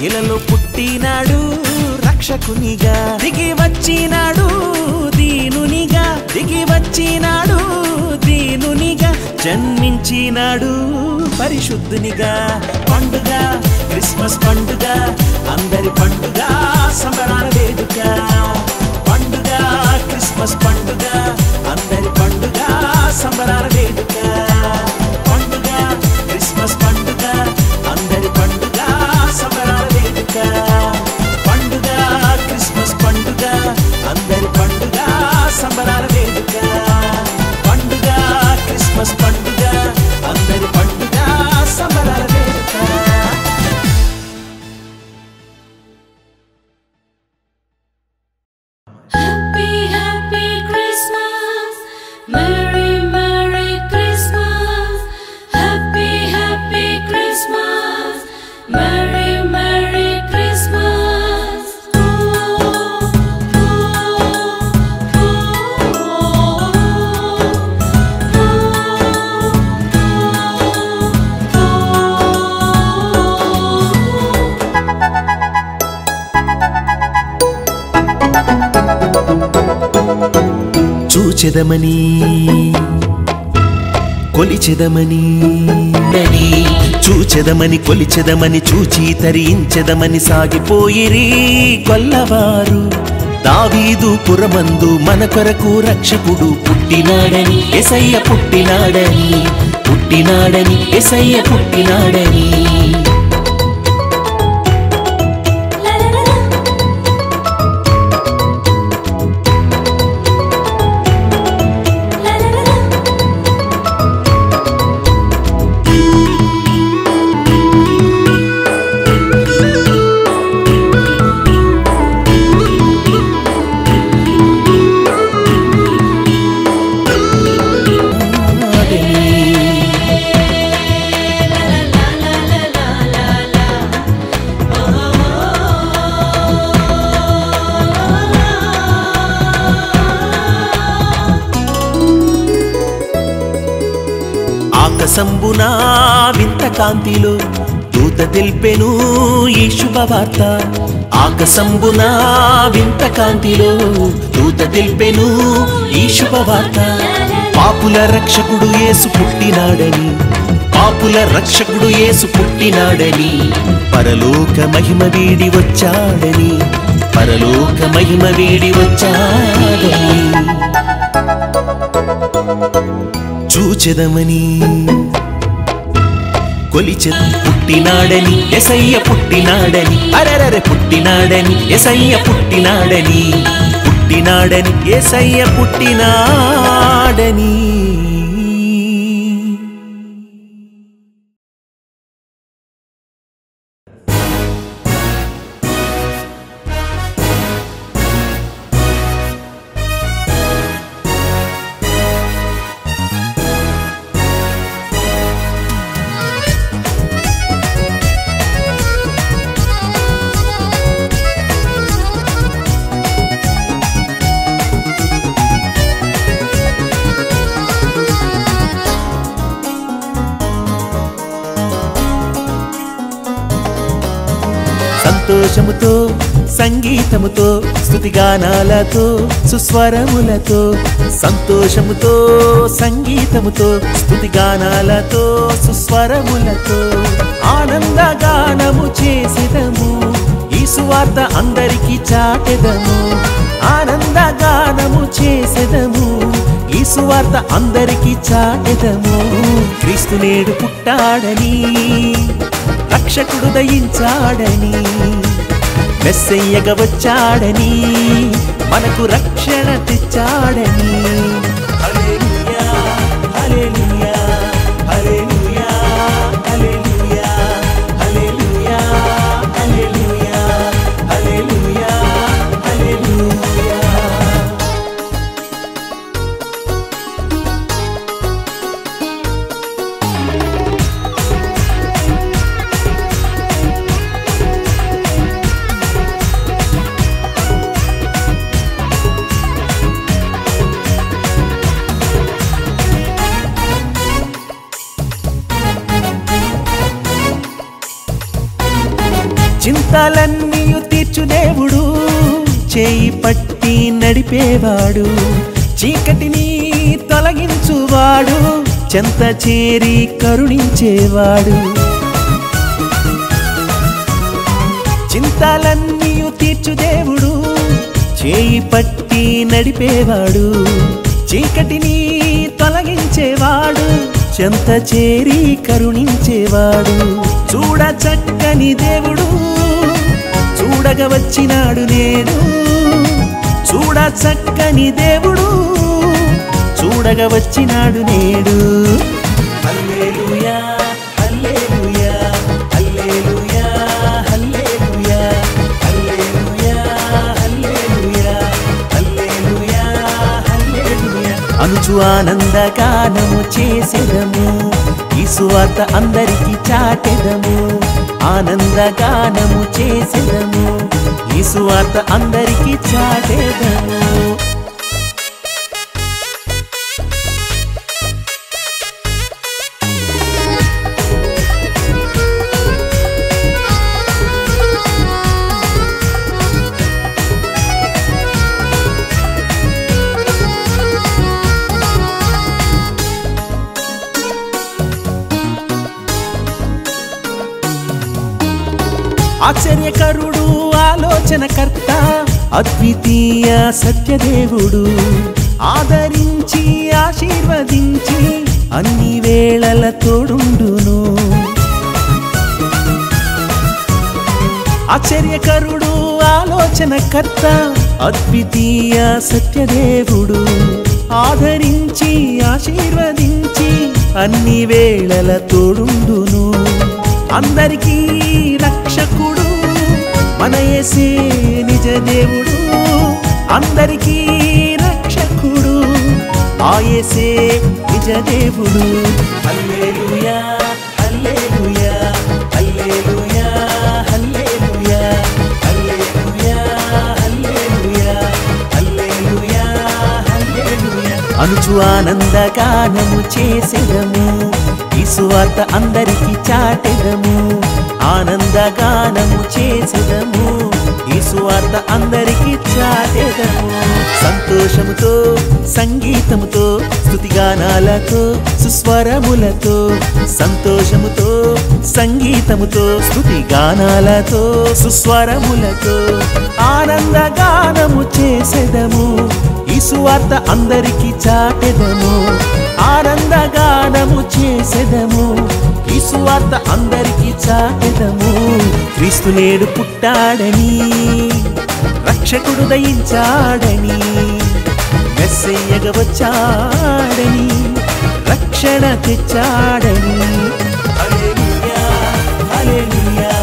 ఇలలో పుట్టినాడు రక్షకునిగా. దిగి వచ్చినాడు దీనునిగా. దిగి వచ్చినాడు దీనునిగా. జన్మించినాడు పరిశుద్ధునిగా. పండుగ క్రిస్మస్ పండుగ అందరి పండుగ సంబరాల వేడుక. పండుగ క్రిస్మస్ పండుగ అందరి పండుగ సంబరాల వేడుక. పండుగ క్రిస్మస్ పండుగ. చూచెదమని కొలిచెదమని. చూచెదమని కొలిచెదమని చూచి తరించెదమని సాగిపోయిరి కొల్లవారు. దావీదు పురమందు మన కొరకు రక్షకుడు పుట్టినాడని. ఎసయ్య పుట్టినాడని. పుట్టినాడని ఎసయ్య పుట్టినాడని. కాంతిలో దూత తెలిపెను ఈ శుభవార్త. ఆకసంబున వింత కాంతిలో దూత తెలిపెను ఈ శుభవార్త. పాపుల రక్షకుడు యేసు పుట్టినాడని పాపుల రక్షకుడు యేసు పుట్టినాడని పరలోక మహిమ వీడి వచ్చాడని పరలోక మహిమ వీడి వచ్చాడని. చూచెదమని కొలిచె పుట్టినాడని ఎసయ్య పుట్టినాడని అరరరె పుట్టినాడని ఎసయ్య పుట్టినాడని పుట్టినాడని ఎసయ్య పుట్టినాడని. సంగీతముతో స్థుతిగానాలతో సుస్వరములతో సంతోషముతో సంగీతముతో స్థుతిగానాలతో సుస్వరములతో ఆనందగానము చేసేదము. ఈ సువార్త అందరికీ చాటెదము. ఆనందగానము చేసేదము. ఈ సువార్త అందరికీ చాటెదము. క్రీస్తు నేడు పుట్టాడని రక్షకుడు దయించాడని మెస్సయ్యగా వచ్చాడని మనకు రక్షణ తెచ్చాడని. చింతలన్నీయు తీర్చు దేవుడు. చేయి పట్టి నడిపేవాడు. చీకటిని తొలగించువాడు. చెంత చేరి కరుణించేవాడు. చింతలన్నీయు తీర్చు దేవుడు. చేయి పట్టి నడిపేవాడు. చీకటిని తొలగించేవాడు. చెంత చేరి కరుణించేవాడు. చూడ చక్కని దేవుడు. వచ్చినాడు నేడు. చూడ చక్కని దేవుడు చూడగ వచ్చినాడు నేడు అనుచు ఆనందగానము చేసిరము. సువార్త అందరికి చాటెదము. ఆనందగానము చేసెదము. ఈ సువార్త అందరికి చాటెదము. ఆశ్చర్యకరుడు ఆలోచనకర్త అద్వితీయ సత్యదేవుడు. ఆదరించి ఆశీర్వదించి అన్ని వేళల తోడుండును. ఆశ్చర్యకరుడు ఆలోచనకర్త అద్వితీయ సత్యదేవుడు. ఆదరించి ఆశీర్వదించి అన్ని వేళల తోడుండును. అందరికీ రక్షకుడు మన యేసే నిజ దేవుడు అందరికీ రక్షకుడు. ఆ నిజ దేవుడు. హల్లెలూయా హల్లెలూయా హల్లెలూయా హల్లెలూయా హల్లెలూయా హల్లెలూయా హల్లెలూయా హల్లెలూయా. అనుచు ఆనందగానము చేసెదము ఈ సువార్త అందరికి చాటెదము. ఆనందగానము చేసేదము. ఈ సువార్త అందరికీ చాటేదము. సంతోషముతో సంగీతముతో స్థుతిగానాలతో సుస్వరములతో సంతోషముతో సంగీతముతో స్థుతిగానాలతో సుస్వరములతో ఆనందగానము చేసెదము. ఈ సువార్త అందరికీ చాటెదము. ఆనందగానము చేసేదము. ఈ సువార్త అందరికీ చాటెదము క్రీస్తు నేడు పుట్టాడని రక్షకుడు దయించాడని మెస్సయ్యగా వచ్చాడని రక్షణ తెచ్చాడని. అలేనియా అలేనియా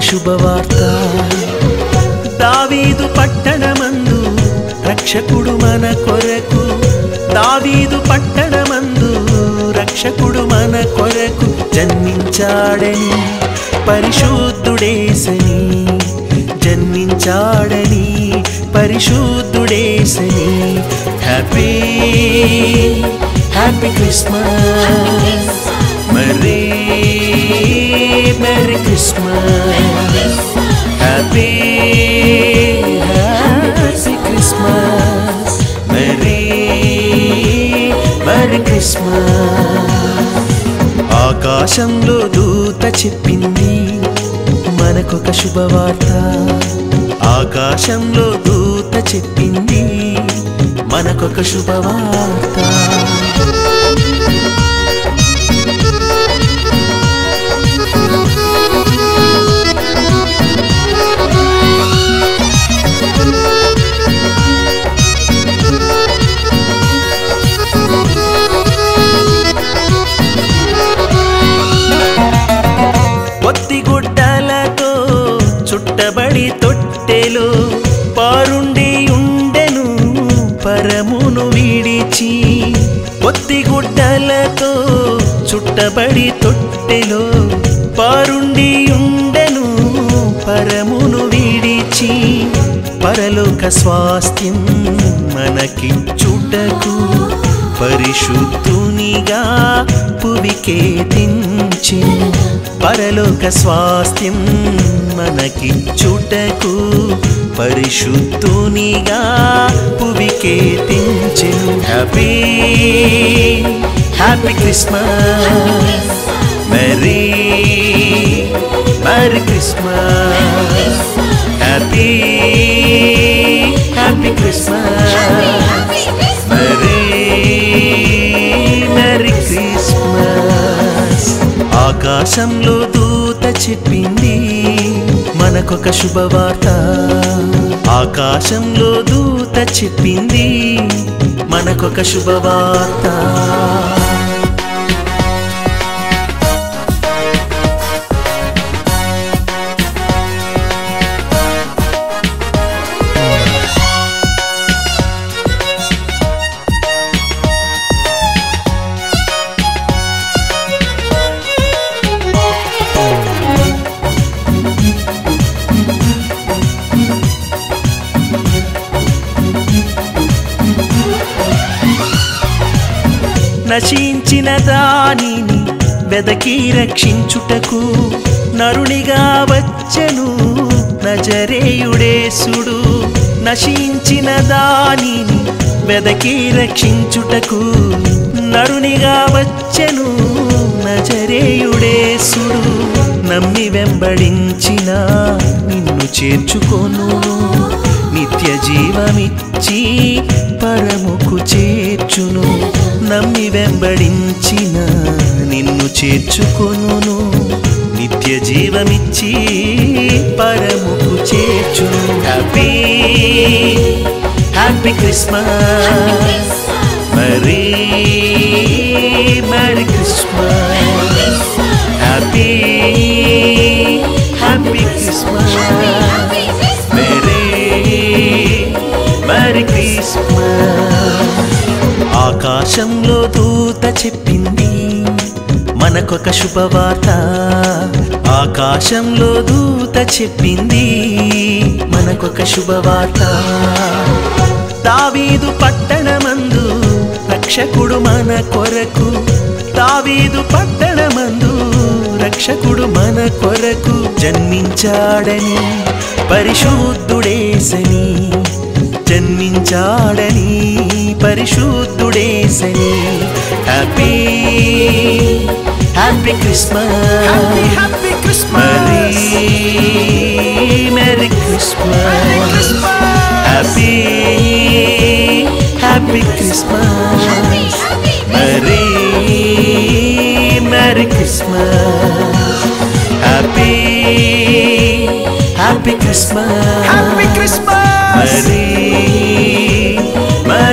శుభవార్త. దావీదు పట్టణమందు రక్షకుడు మన కొరకు. దావీదు పట్టణమందు రక్షకుడు మన కొరకు. జన్మించాడని పరిశుద్ధుడేసని. జన్మించాడని పరిశుద్ధుడేసని. Happy happy Christmas. Merry Merry Christmas Happy Happy Christmas Merry Merry Christmas ఆకాశంలో దూత చెప్పింది మనకొక శుభవార్త ఆకాశంలో దూత చెప్పింది మనకొక శుభవార్త చుట్టబడి తొట్టెలో పారుండి ఉండెను పరమును విడిచి పొత్తిగుడ్డలతో చుట్టబడి తొట్టెలో పారుండి ఉండెను పరమును విడిచి పరలోక స్వాస్థ్యం మనకి చుట్టకు పరిశుద్ధు పువికే పువికేతించి పరలోక స్వాస్థ్యం మనకి చుటకు పరిశుద్ధునిగా పువికే happy happy Christmas merry merry Christmas happy happy Christmas ఆకాశంలో దూత చెప్పింది మనకొక శుభవార్త. ఆకాశంలో దూత చెప్పింది మనకొక శుభవార్త. నశించిన దానిని వెదకి రక్షించుటకు నరునిగా వచ్చెను. నజరేయుడేసుడు నశించిన దానిని వెదకి రక్షించుటకు నరునిగా వచ్చెను. నజరేయుడేసుడు నమ్మి వెంబడించిన నిన్ను చేర్చుకోను నిత్య జీవమిచ్చి పరముకు చేర్చును. నమ్మి వెంబడించిన నిన్ను చేర్చుకును నిత్య జీవమిచ్చి పరముకు చేర్చును. Happy happy Christmas merry merry Christmas happy happy Christmas ఆకాశంలో దూత చెప్పింది. మనకొక శుభవార్త ఆకాశంలో దూత చెప్పింది. మనకొక శుభవార్త తావీదు పట్టణమందు రక్షకుడు మన కొరకు. తావీదు పట్టణమందు రక్షకుడు మన కొరకు. జన్మించాడని పరిశుద్ధుడేసని జన్మించాడని పరిశుద్ధుడేసని happy happy Christmas happy happy Christmas merry merry Christmas happy happy Christmas merry merry Christmas happy happy Christmas happy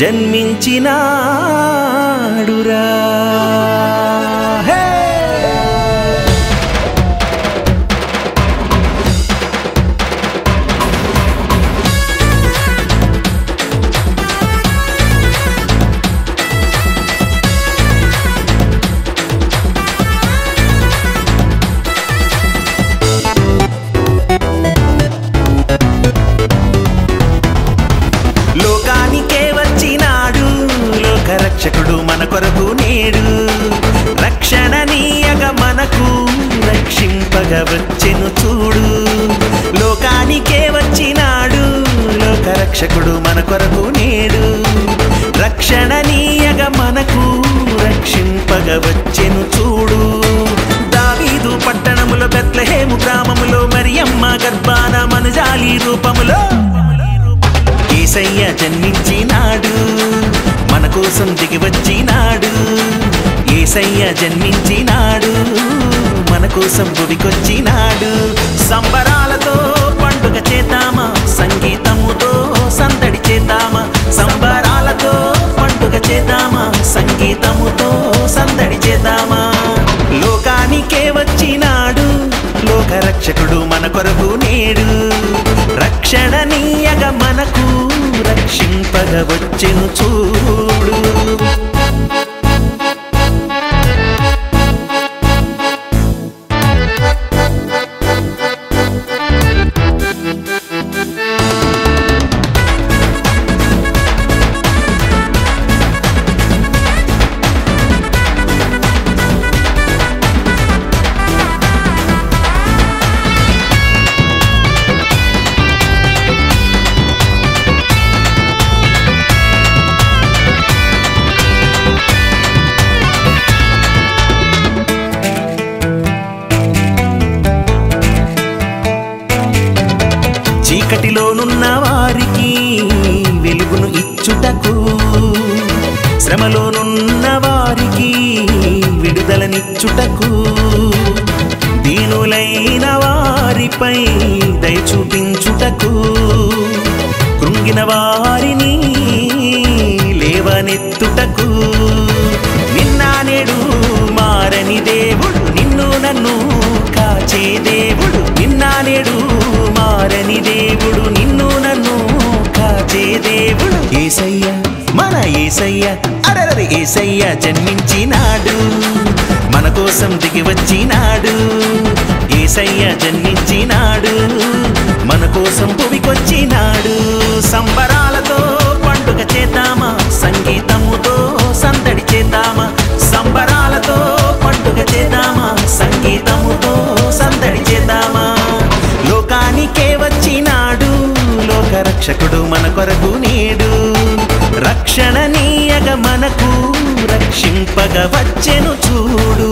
జన్మించినాడురా. Yesayya జన్మించినాడు. మన కోసం దిగి వచ్చినాడు. ఏసయ్య జన్మించినాడు. మన కోసం భువికొచ్చినాడు సంబరాలతో పండుగ చేద్దామా? సంగీతముతో సందడి చేద్దామా? సంబరాలతో పండుగ చేద్దామా? సంగీతముతో సందడి చేద్దామా? లోకానికే వచ్చినాడు. లోకరక్షకుడు మన కొరకు నేడు. రక్షణనీయగ మనకు రక్షింపగ వచ్చెను చూడు. విడుదలనిచ్చుటకు దీనులైన వారిపై దయ చూపించుటకు కృంగిన వారిని లేవనెత్తుటకు. నిన్న నేడు మారని దేవుడు నిన్ను నన్ను కాచే దేవుడు. నిన్నా నేడు మారని దేవుడు నిన్ను నన్ను కాచే దేవుడు. ఏసయ్య మన ఏసయ్య అరరరి ఏసయ్య జన్మించినాడు. కోసం దిగి వచ్చినాడు. ఏసయ్య జన్మించినాడు. మన కోసం భువికొచ్చినాడు సంబరాలతో పండుగ చేద్దామా? సంగీతముతో సందడి చేద్దామా? సంబరాలతో పండుగ చేద్దామా? సంగీతముతో సందడి చేద్దామా? లోకానికే వచ్చినాడు. లోకరక్షకుడు మన కొరకు నేడు. రక్షణ నీయగ మనకు రక్షింపగ వచ్చెను చూడు.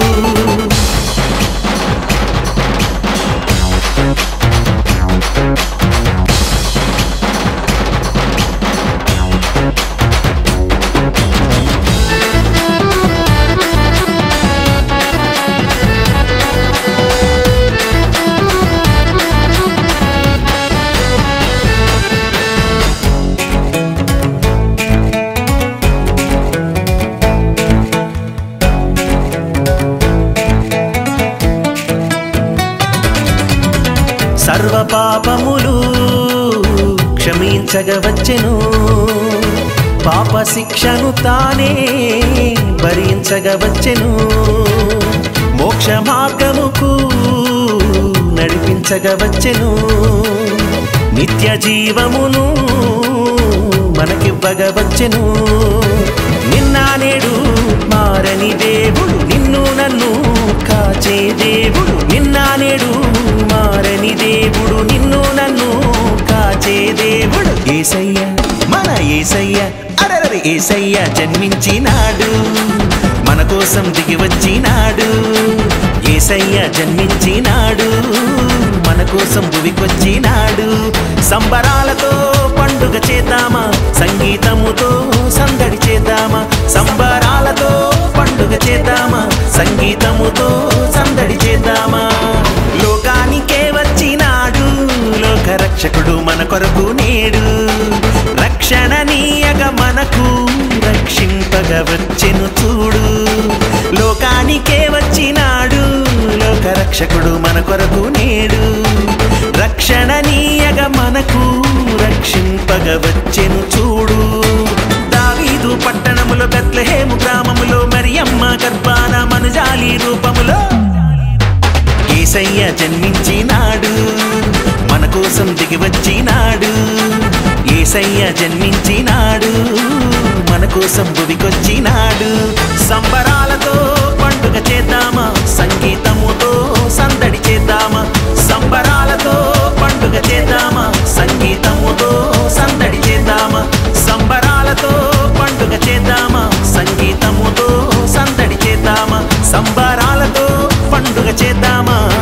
భరించగవచ్చెను పాప శిక్షను తానే భరించగవచ్చెను మోక్ష మార్గముకు నడిపించగవచ్చెను నిత్య జీవమును మనకివ్వగవచ్చెను నిన్న నేడు మారని దేవుడు నిన్ను నన్ను కాచే దేవుడు. నిన్న నేడు మారని దేవుడు నిన్ను నన్ను కాచే దేవుడు. ఏసయ్య మన ఏసయ్య అరరరి ఏసయ్య జన్మించినాడు. మన కోసం దిగి వచ్చినాడు ఏసయ్య జన్మించినాడు. మన కోసం భువికొచ్చినాడు సంబరాలతో పండుగ చేద్దామా? సంగీతముతో సందడి చేద్దామా? సంబరాలతో పండుగ చేద్దామా? సంగీతముతో సందడి చేద్దామా? లోక రక్షకుడు మన కొరకు నేడు. రక్షణ నీయగ మనకు రక్షింపగ వచ్చెను చూడు. లోకానికే వచ్చినాడు లోకరక్షకుడు మన కొరకు నేడు. రక్షణ నీయగ మనకు రక్షింపగ వచ్చెను చూడు. దావీదు పట్టణములో బెత్లహేము గ్రామములో మరియమ్మ గర్భాన మనుజాలి రూపములో ఏసయ్య జన్మించినాడు. మన కోసం దిగి వచ్చినాడు ఏసయ్య జన్మించినాడు. మన కోసం భువికొచ్చినాడు. సంబరాలతో పండుగ చేద్దామా? సంగీతముతో సందడి చేద్దామా? సంబరాలతో పండుగ చేద్దామా? సంగీతముతో సందడి చేద్దామా? సంబరాలతో పండుగ చేద్దామా? సంగీతముతో సందడి చేద్దామా? సంబరాలతో పండుగ చేద్దామా?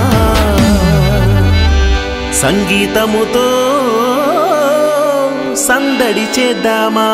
సంగీతముతో సందడి చేద్దామా?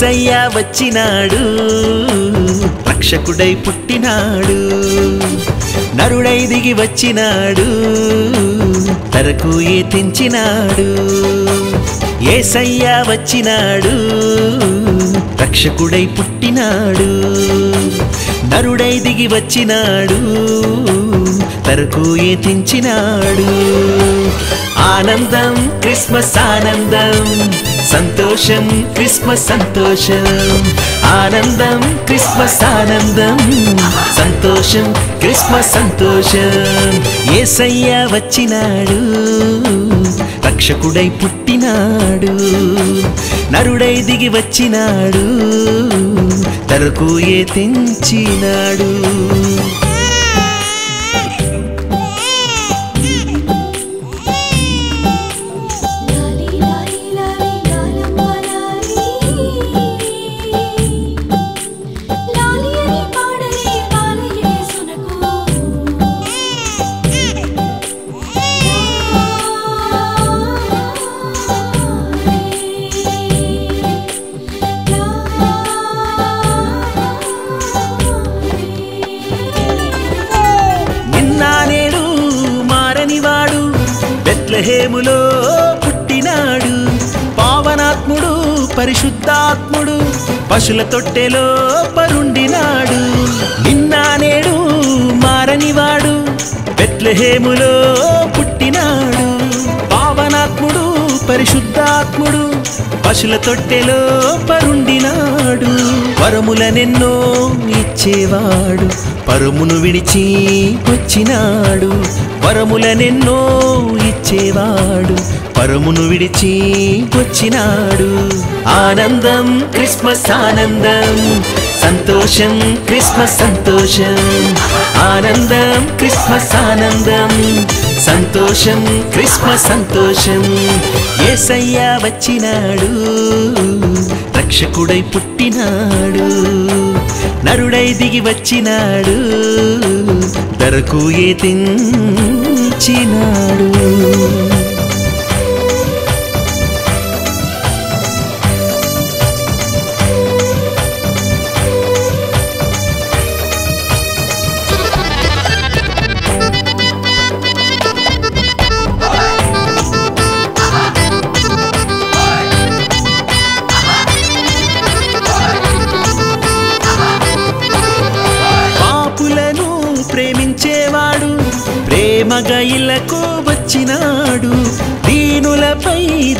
ఏసయ్య వచ్చినాడు రక్షకుడై పుట్టినాడు నరుడై దిగి వచ్చినాడు తరకు తెంచినాడు ఏసయ్య వచ్చినాడు రక్షకుడై పుట్టినాడు నరుడై దిగి వచ్చినాడు తరకు తెంచినాడు ఆనందం క్రిస్మస్ ఆనందం సంతోషం క్రిస్మస్ సంతోషం. ఆనందం క్రిస్మస్ ఆనందం సంతోషం క్రిస్మస్ సంతోషం. ఏసయ్య వచ్చినాడు రక్షకుడై పుట్టినాడు. నరుడై దిగి వచ్చినాడు తరకు ఏ తెంచినాడు. పశుల తొట్టెలో పరుండినాడు. నిన్న నేడు మారనివాడు. బెత్లహేములో పుట్టినాడు. పావనాత్ముడు పరిశుద్ధ పశుల తొట్టెలో పరుండినాడు. వరములనెన్నో ఇచ్చేవాడు. పరుమును విడిచి వచ్చినాడు వరములనెన్నో ఇచ్చేవాడు. పరమును విడిచి వచ్చినాడు ఆనందం క్రిస్మస్ ఆనందం సంతోషం క్రిస్మస్ సంతోషం. ఆనందం క్రిస్మస్ ఆనందం సంతోషం క్రిస్మస్ సంతోషం. ఏసయ్యా వచ్చినాడు రక్షకుడై పుట్టినాడు నరుడై దిగి వచ్చినాడు ధరకు ఏ తెంచినాడు.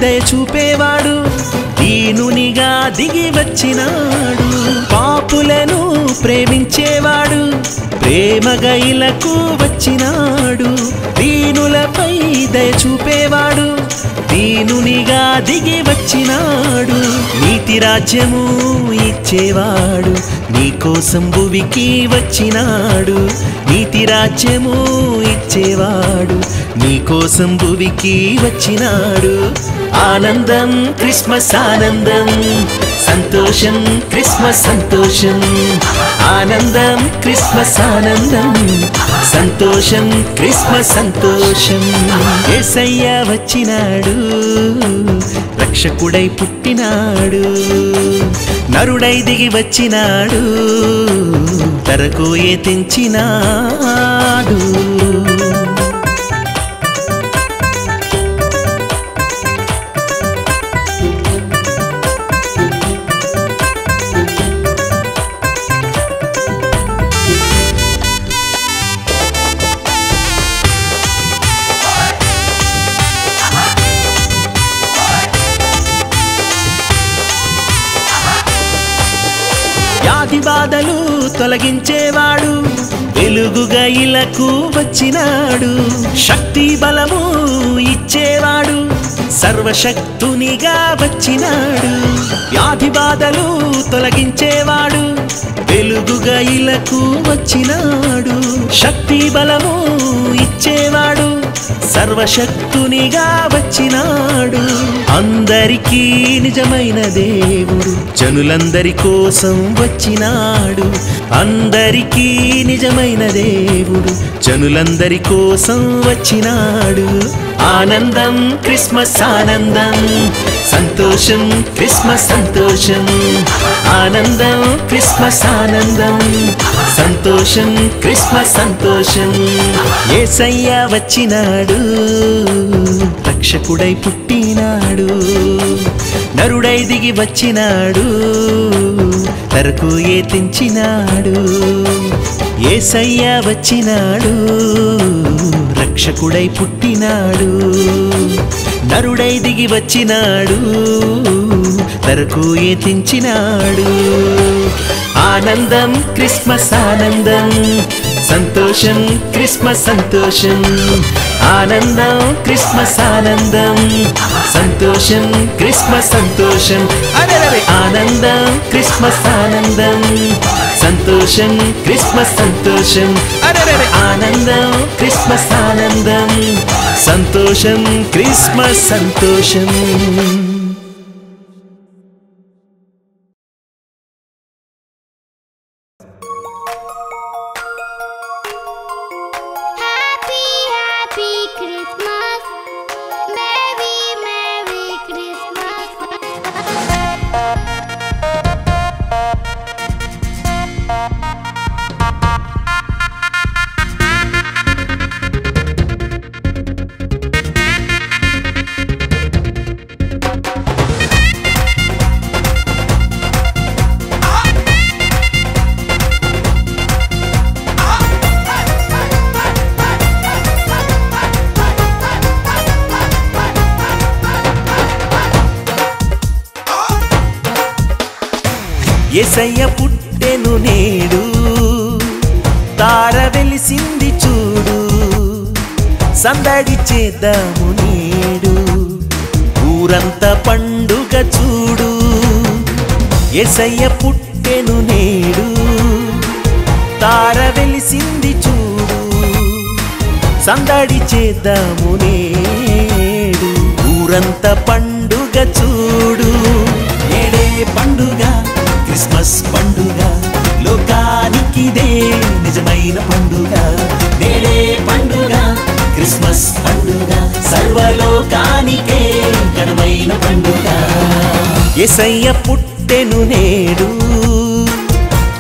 దయ చూపేవాడు దీనునిగా దిగి వచ్చినాడు. పాపులను ప్రేమించేవాడు ప్రేమగా ఇళ్ళకు వచ్చినాడు. దీనులపై దయ చూపేవాడు దీనునిగా దిగి వచ్చినాడు. నీతి రాజ్యము ఇచ్చేవాడు. నీకోసం భువికి వచ్చినాడు నీతి రాజ్యము ఇచ్చేవాడు. నీకోసం భువికి వచ్చినాడు ఆనందం క్రిస్మస్ ఆనందం సంతోషం క్రిస్మస్ సంతోషం. ఆనందం క్రిస్మస్ ఆనందం సంతోషం క్రిస్మస్ సంతోషం. ఏసయ్య వచ్చినాడు రక్షకుడై పుట్టినాడు. నరుడై దిగి వచ్చినాడు తరకు ఏ తెంచినాడు. తొలగించేవాడు. వెలుగుగా ఇలకు వచ్చినాడు. శక్తి బలము ఇచ్చేవాడు. సర్వశక్తునిగా వచ్చినాడు. వ్యాధి బాధలు తొలగించేవాడు. వెలుగుగా ఇలకు వచ్చినాడు. శక్తి బలము ఇచ్చేవాడు. సర్వశక్తునిగా వచ్చినాడు. అందరికీ నిజమైన దేవుడు జనులందరి కోసం వచ్చినాడు. అందరికీ నిజమైన దేవుడు జనులందరి కోసం వచ్చినాడు. ఆనందం క్రిస్మస్ ఆనందం సంతోషం క్రిస్మస్ సంతోషం. ఆనందం క్రిస్మస్ ఆనందం సంతోషం క్రిస్మస్ సంతోషం. ఏసయ్య వచ్చినాడు. రక్షకుడై పుట్టినాడు. నరుడై దిగి వచ్చినాడు. తరకు ఏతించినాడు. తెంచినాడు ఏసయ్య వచ్చినాడు. రక్షకుడై పుట్టినాడు. నరుడై దిగి వచ్చినాడు. తరకు ఏతించినాడు. తెంచినాడు ఆనందం క్రిస్మస్ ఆనందం. సంతోషం క్రిస్మస్ సంతోషం. ఆనందం క్రిస్మస్ ఆనందం. సంతోషం క్రిస్మస్ సంతోషం. ఆనందం క్రిస్మస్ ఆనందం. సంతోషం క్రిస్మస్ సంతోషం. ఆనందం క్రిస్మస్ ఆనందం. సంతోషం క్రిస్మస్ సంతోషం. పండుగ చూడు. ఏడే పండుగ క్రిస్మస్ పండుగ లోకానికిదే నిజమైన పండుగ. నేడే పండుగ క్రిస్మస్ పండుగ సర్వలోకానికే ఘనమైన పండుగ. ఎసయ్య పుట్టెను నేడు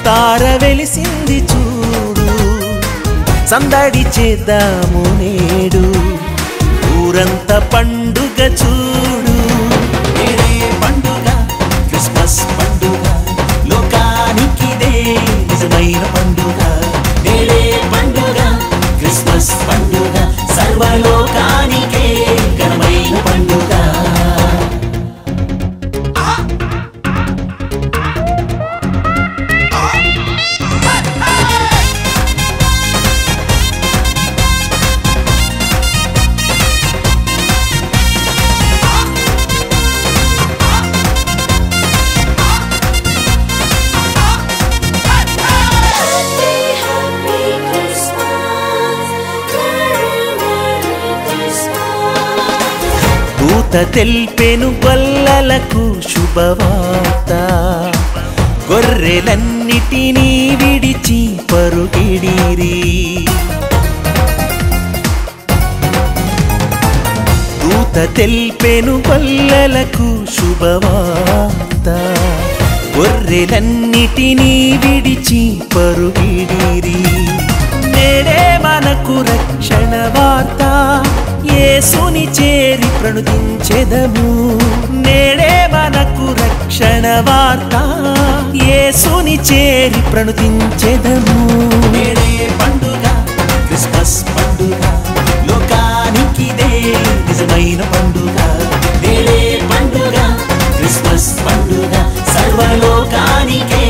తార వెలిసింది చూడు. సందడి చేద్దాము నేడు. ఊరంతా పండుగ చూడు. వార్త తెల్పెను గొల్లలకు శుభవార్త. గొర్రెలన్నిటినీ విడిచి పరుగిడిరి. దూత తెల్పెను గొల్లలకు శుభవార్త. గొర్రెలన్నిటినీ విడిచి పరుగిడిరి. నేడే మనకు రక్షణ వార్త. యేసుని చేరి ప్రణుతించెదము నేడే మనకు రక్షణ వార్త. యేసుని చేరి ప్రణుతించెదము నేడే పండుగ క్రిస్మస్ పండుగ లోకానికిదే నిజమైన పండుగ. నేడే పండుగ క్రిస్మస్ పండుగ సర్వలోకానికే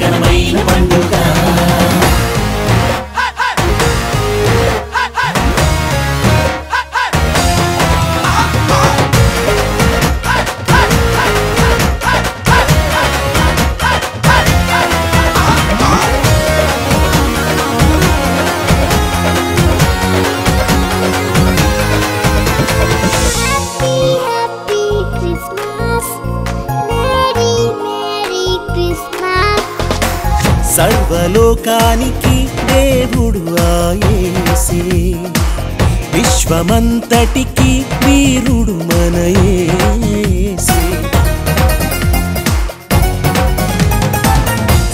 ఘనమైన పండుగ. సర్వలోకానికి దేవుడు ఆయేసే. విశ్వమంతటికి వీరుడు మన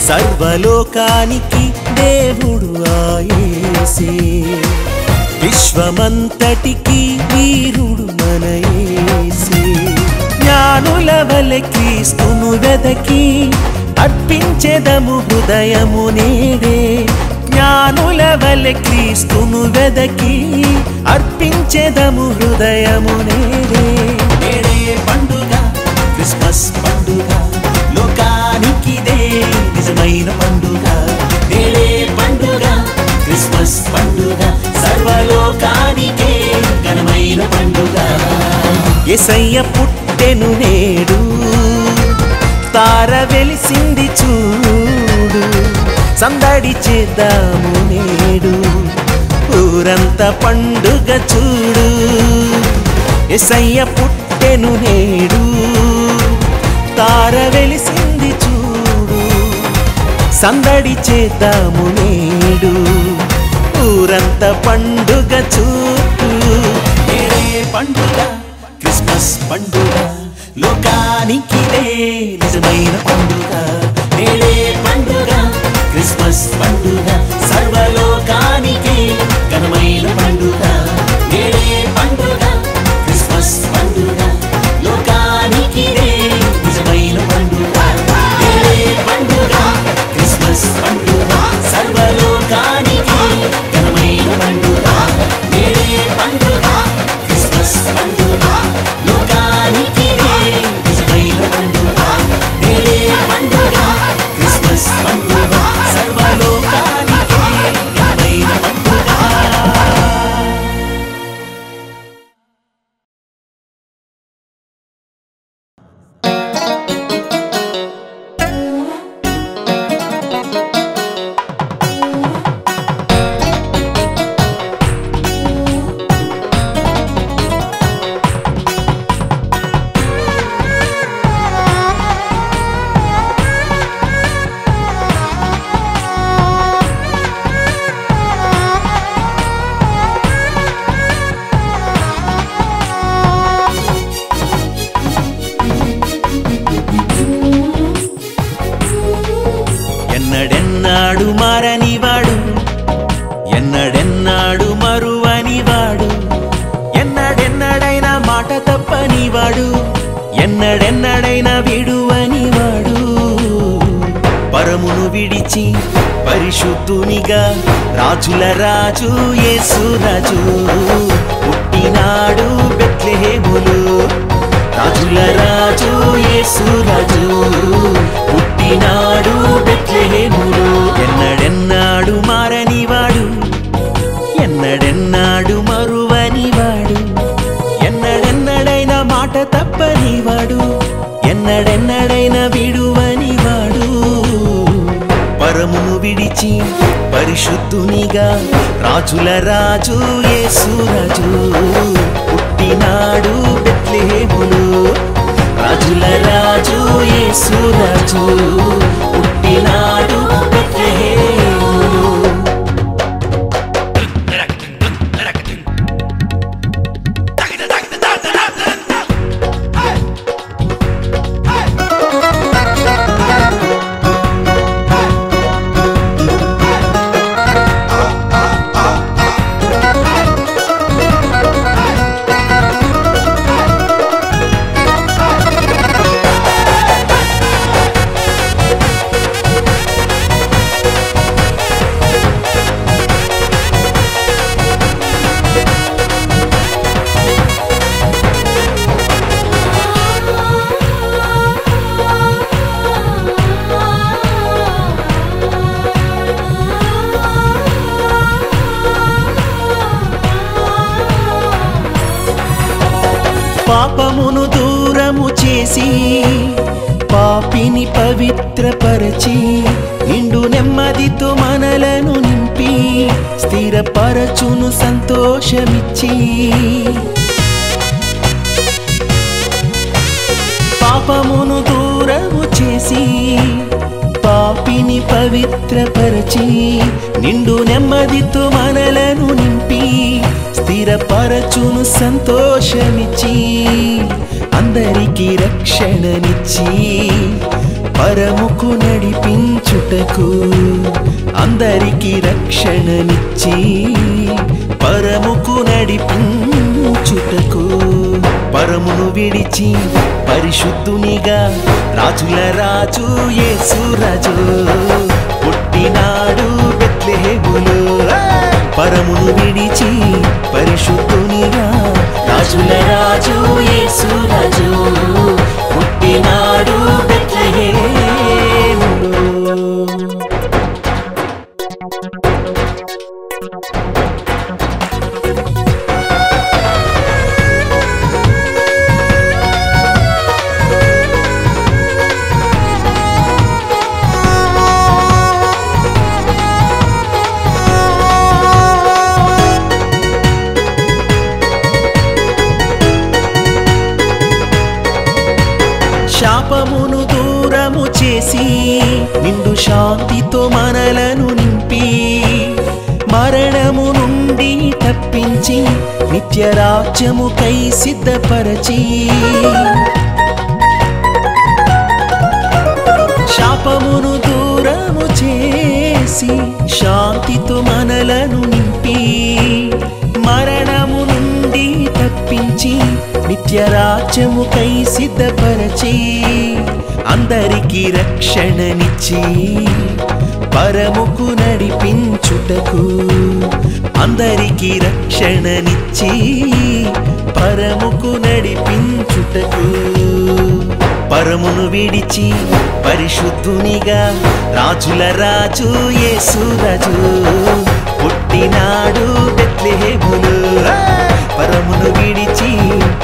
సర్వలోకానికి దేవుడు ఆయేసే. విశ్వమంతటికి వీరుడు మనయేసే. జ్ఞానుల వలె క్రీస్తును వెదకి అర్పించెదము హృదయము నేడే. జ్ఞానుల వలె క్రీస్తును వెదకి అర్పించెదము హృదయము నేడే. నేడే పండుగ క్రిస్మస్ పండుగ లోకానికిదే నిజమైన పండుగ. నేడే పండుగ క్రిస్మస్ పండుగ సర్వలోకానికే ఘనమైన పండుగ. ఎసయ్య పుట్టు పుట్టెను నేడు. తార వెలిసింది చూడు. సందడి చేద్దాము నేడు. ఊరంతా పండుగ చూడు. ఎసయ్య పుట్టెను నేడు. తార వెలిసింది చూడు. సందడి చేద్దాము నేడు. ఊరంతా పండుగ చూడు పండుగ? క్రిస్మస్ పండుగ. లోకానికి నిజమైన నిలిచి పరిశుద్ధునిగా రాజుల రాజు యేసు పుట్టినాడు బెత్లేములు రాజుల రాజు యేసు పుట్టినాడు పవిత్రపరచి నిండు నెమ్మదితో మనలను నింపి స్థిరపరచును సంతోషమిచ్చి అందరికీ రక్షణనిచ్చి పరముకు నడిపించుటకు అందరికీ రక్షణనిచ్చి పరముకు నడిపించుటకు పరమును విడిచి పరిశుద్ధునిగా రాజుల రాజు యేసు రాజు. పుట్టినాడు బెత్లెహేములో. పరమును విడిచి పరిశుద్ధునిగా రాజుల రాజు యేసు రాజు. పుట్టినాడు బెత్లెహేములో రాజ్యముకై సిద్ధపరచి. శాపమును దూరము చేసి శాంతితో మనలను నింపి మరణము నుండి తప్పించి నిత్య రాజ్యముకై సిద్ధపరచి అందరికీ రక్షణనిచ్చి పరముకు నడిపించుటకు అందరికీ రక్షణనిచ్చి పరముకు నడిపించుటకు. పరమును విడిచి పరిశుద్ధునిగా రాజుల రాజు యేసురాజు పుట్టినాడు బెత్లెహేములో. పరమును విడిచి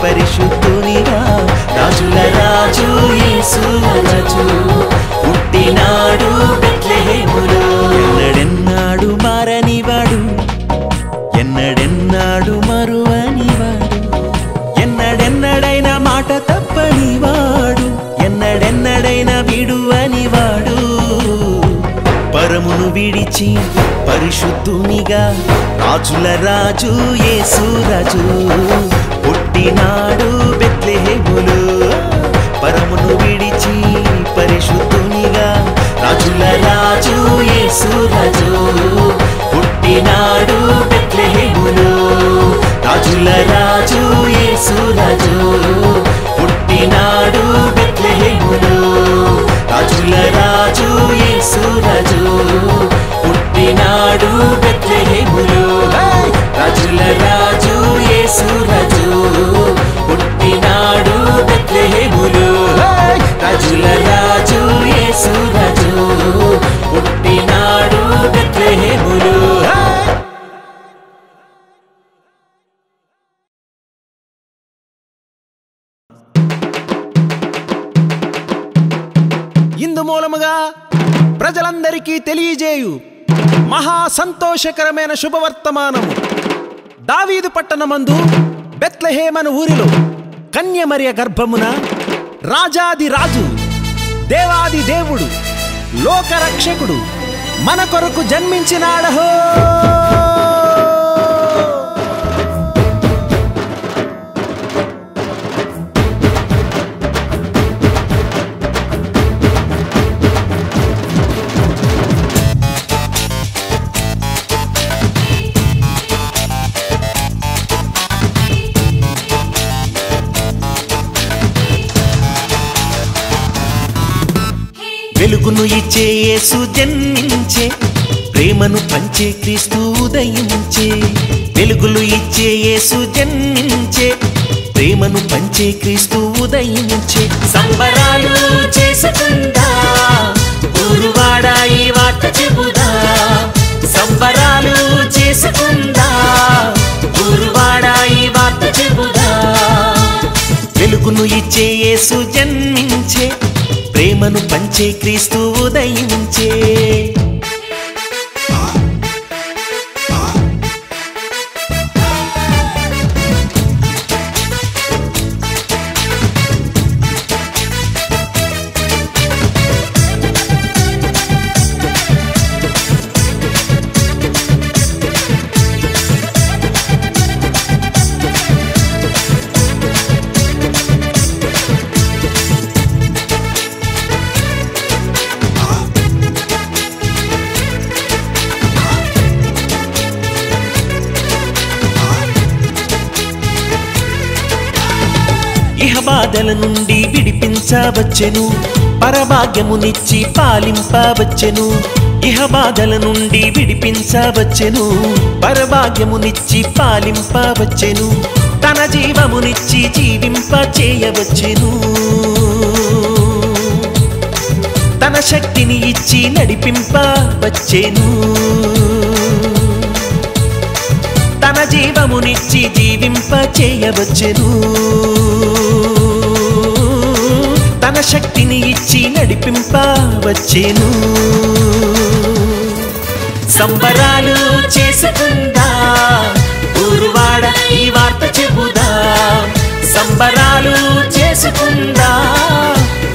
పరిశుద్ధునిగా రాజుల రాజు యేసురాజు పుట్టినాడు బెత్లెహేములో. విడిచి పరిశుద్ధునిగా రాజుల రాజు యేసు పుట్టినాడు బెత్లెహేములు పరమును విడిచి పరిశుద్ధునిగా రాజుల రాజు యేసు పుట్టినాడు బెత్లెహేములు రాజుల రాజు యేసు పుట్టినాడు బెత్లెహేములో రాజుల రాజు యేసు రాజు. పుట్టినాడు బెత్లెహేములో. రాజుల రాజు యేసు రాజు. పుట్టినాడు బెత్లెహేములో. రాజుల రాజు యేసు రాజు. పుట్టినాడు బెత్లెహేములో. మూలముగా ప్రజలందరికీ తెలియజేయు మహా సంతోషకరమైన శుభవర్తమానము. దావీదు పట్టణమందు బెత్లహేమను ఊరిలో కన్యమర్య గర్భమున రాజాది రాజు దేవాది దేవుడు లోకరక్షకుడు మన కొరకు జన్మించినాడహో. వెలుగును ఇచ్చే యేసు జన్మించే ప్రేమను పంచే క్రీస్తు ఉదయించే. వెలుగులు ఇచ్చే యేసు జన్మించే ప్రేమను పంచే క్రీస్తు ఉదయించే. సంబరాలు చేసుకుందా గురువాడ ఈ వార్త చెబుదా సంబరాలు చేసుకుందా గురువాడ ఈ వార్త చెబుదా వెలుగును ఇచ్చే యేసు జన్మించే ప్రేమను పంచే క్రీస్తు ఉదయించే. బాధల నుండి విడిపించవచ్చెను. పరభాగ్యమునిచ్చి పాలింపవచ్చెను. ఇహ బాధల నుండి విడిపించవచ్చెను. పరభాగ్యమునిచ్చి పాలింపవచ్చెను. తన జీవమునిచ్చి జీవింప చేయవచ్చెను తన శక్తిని ఇచ్చి నడిపింపవచ్చెను. తన జీవమునిచ్చి జీవింప చేయవచ్చెను తన శక్తిని ఇచ్చి నడిపింపవచ్చెను. సంబరాలు చేసుకుందా? ఊరువాడ ఈ వార్త చెబుదా? సంబరాలు చేసుకుందా?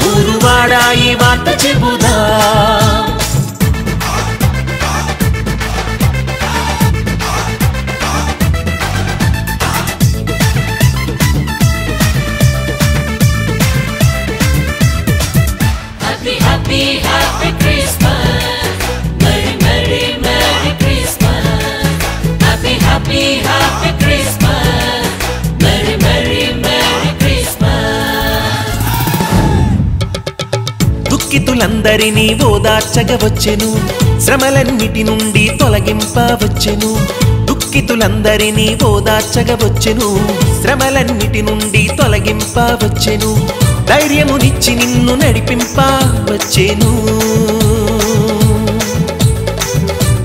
ఊరువాడ ఈ వార్త చెబుదా? అందరినీ ఓదార్చగవచ్చెను శ్రమలన్నిటి నుండి తొలగింపవచ్చెను. దుఃఖితులందరినీ ఓదార్చగవచ్చెను శ్రమలన్నిటి నుండి తొలగింపవచ్చెను. ధైర్యమునిచ్చి నిన్ను నడిపింపవచ్చెను.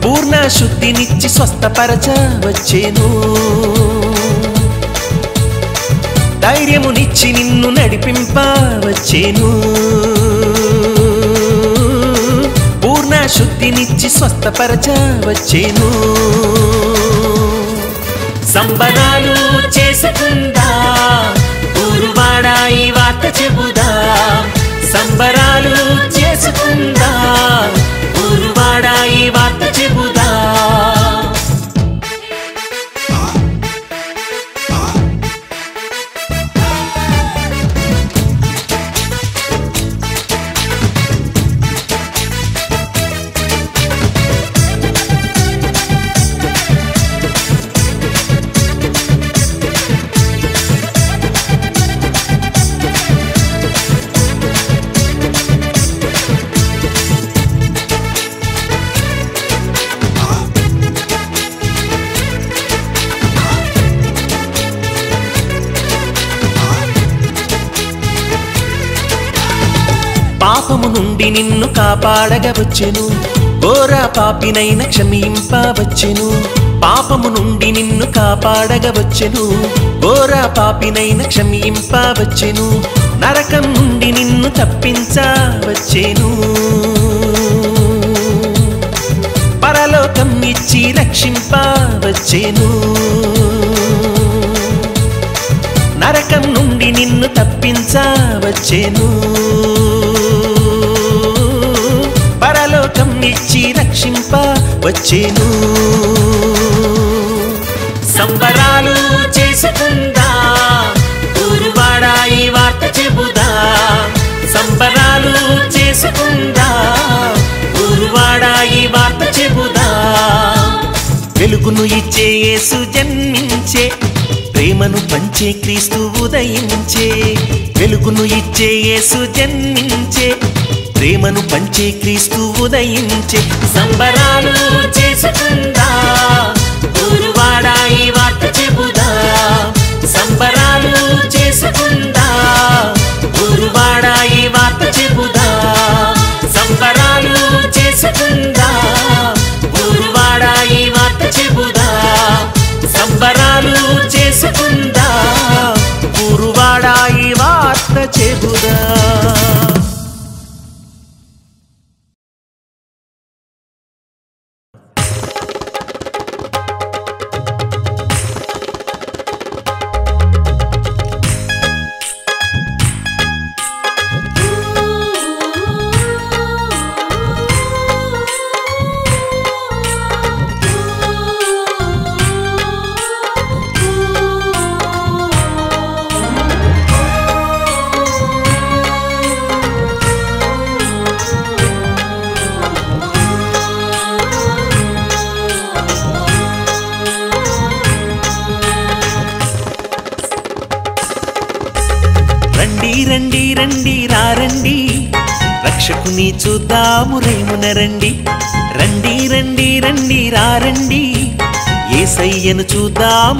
పూర్ణ శుద్ధినిచ్చి స్వస్థపరచవచ్చెను. ధైర్యమునిచ్చి నిన్ను నడిపింపవచ్చేను. పూర్ణ శుద్ధినిచ్చి స్వస్థపరచవచ్చేను సంబరాలు చేసుకుందా? ఊరువాడ ఈ వార్త చెబుదా? సంబరాలు చేసుకుందా? ఊరువాడ ఈ వార్త చెబుదా? నుండి నిన్ను కాపాడగవచ్చెను. ఘోర పాపినైన క్షమింపవచ్చెను. పాపము నుండి నిన్ను కాపాడగవచ్చెను. ఘోర పాపినైన క్షమింపవచ్చెను. నరకం నుండి నిన్ను తప్పించవచ్చెను. పరలోకం ఇచ్చి రక్షింపవచ్చెను. నరకం నుండి నిన్ను తప్పించవచ్చెను. పరలోకం ఇచ్చి రక్షింపవచ్చెను సంబరాలు చేసుకుందా? ఊరువాడ ఈ వార్త చెబుదా? సంబరాలు చేసుకుందా? ఊరువాడ ఈ వార్త చెబుదా? వెలుగును ఇచ్చే యేసు జన్మించే ప్రేమను పంచే క్రీస్తు ఉదయించే వెలుగును ఇచ్చే యేసు జన్మించే ప్రేమను పంచే క్రీస్తు ఉదయించే సంబరాలు చేసుకుందా.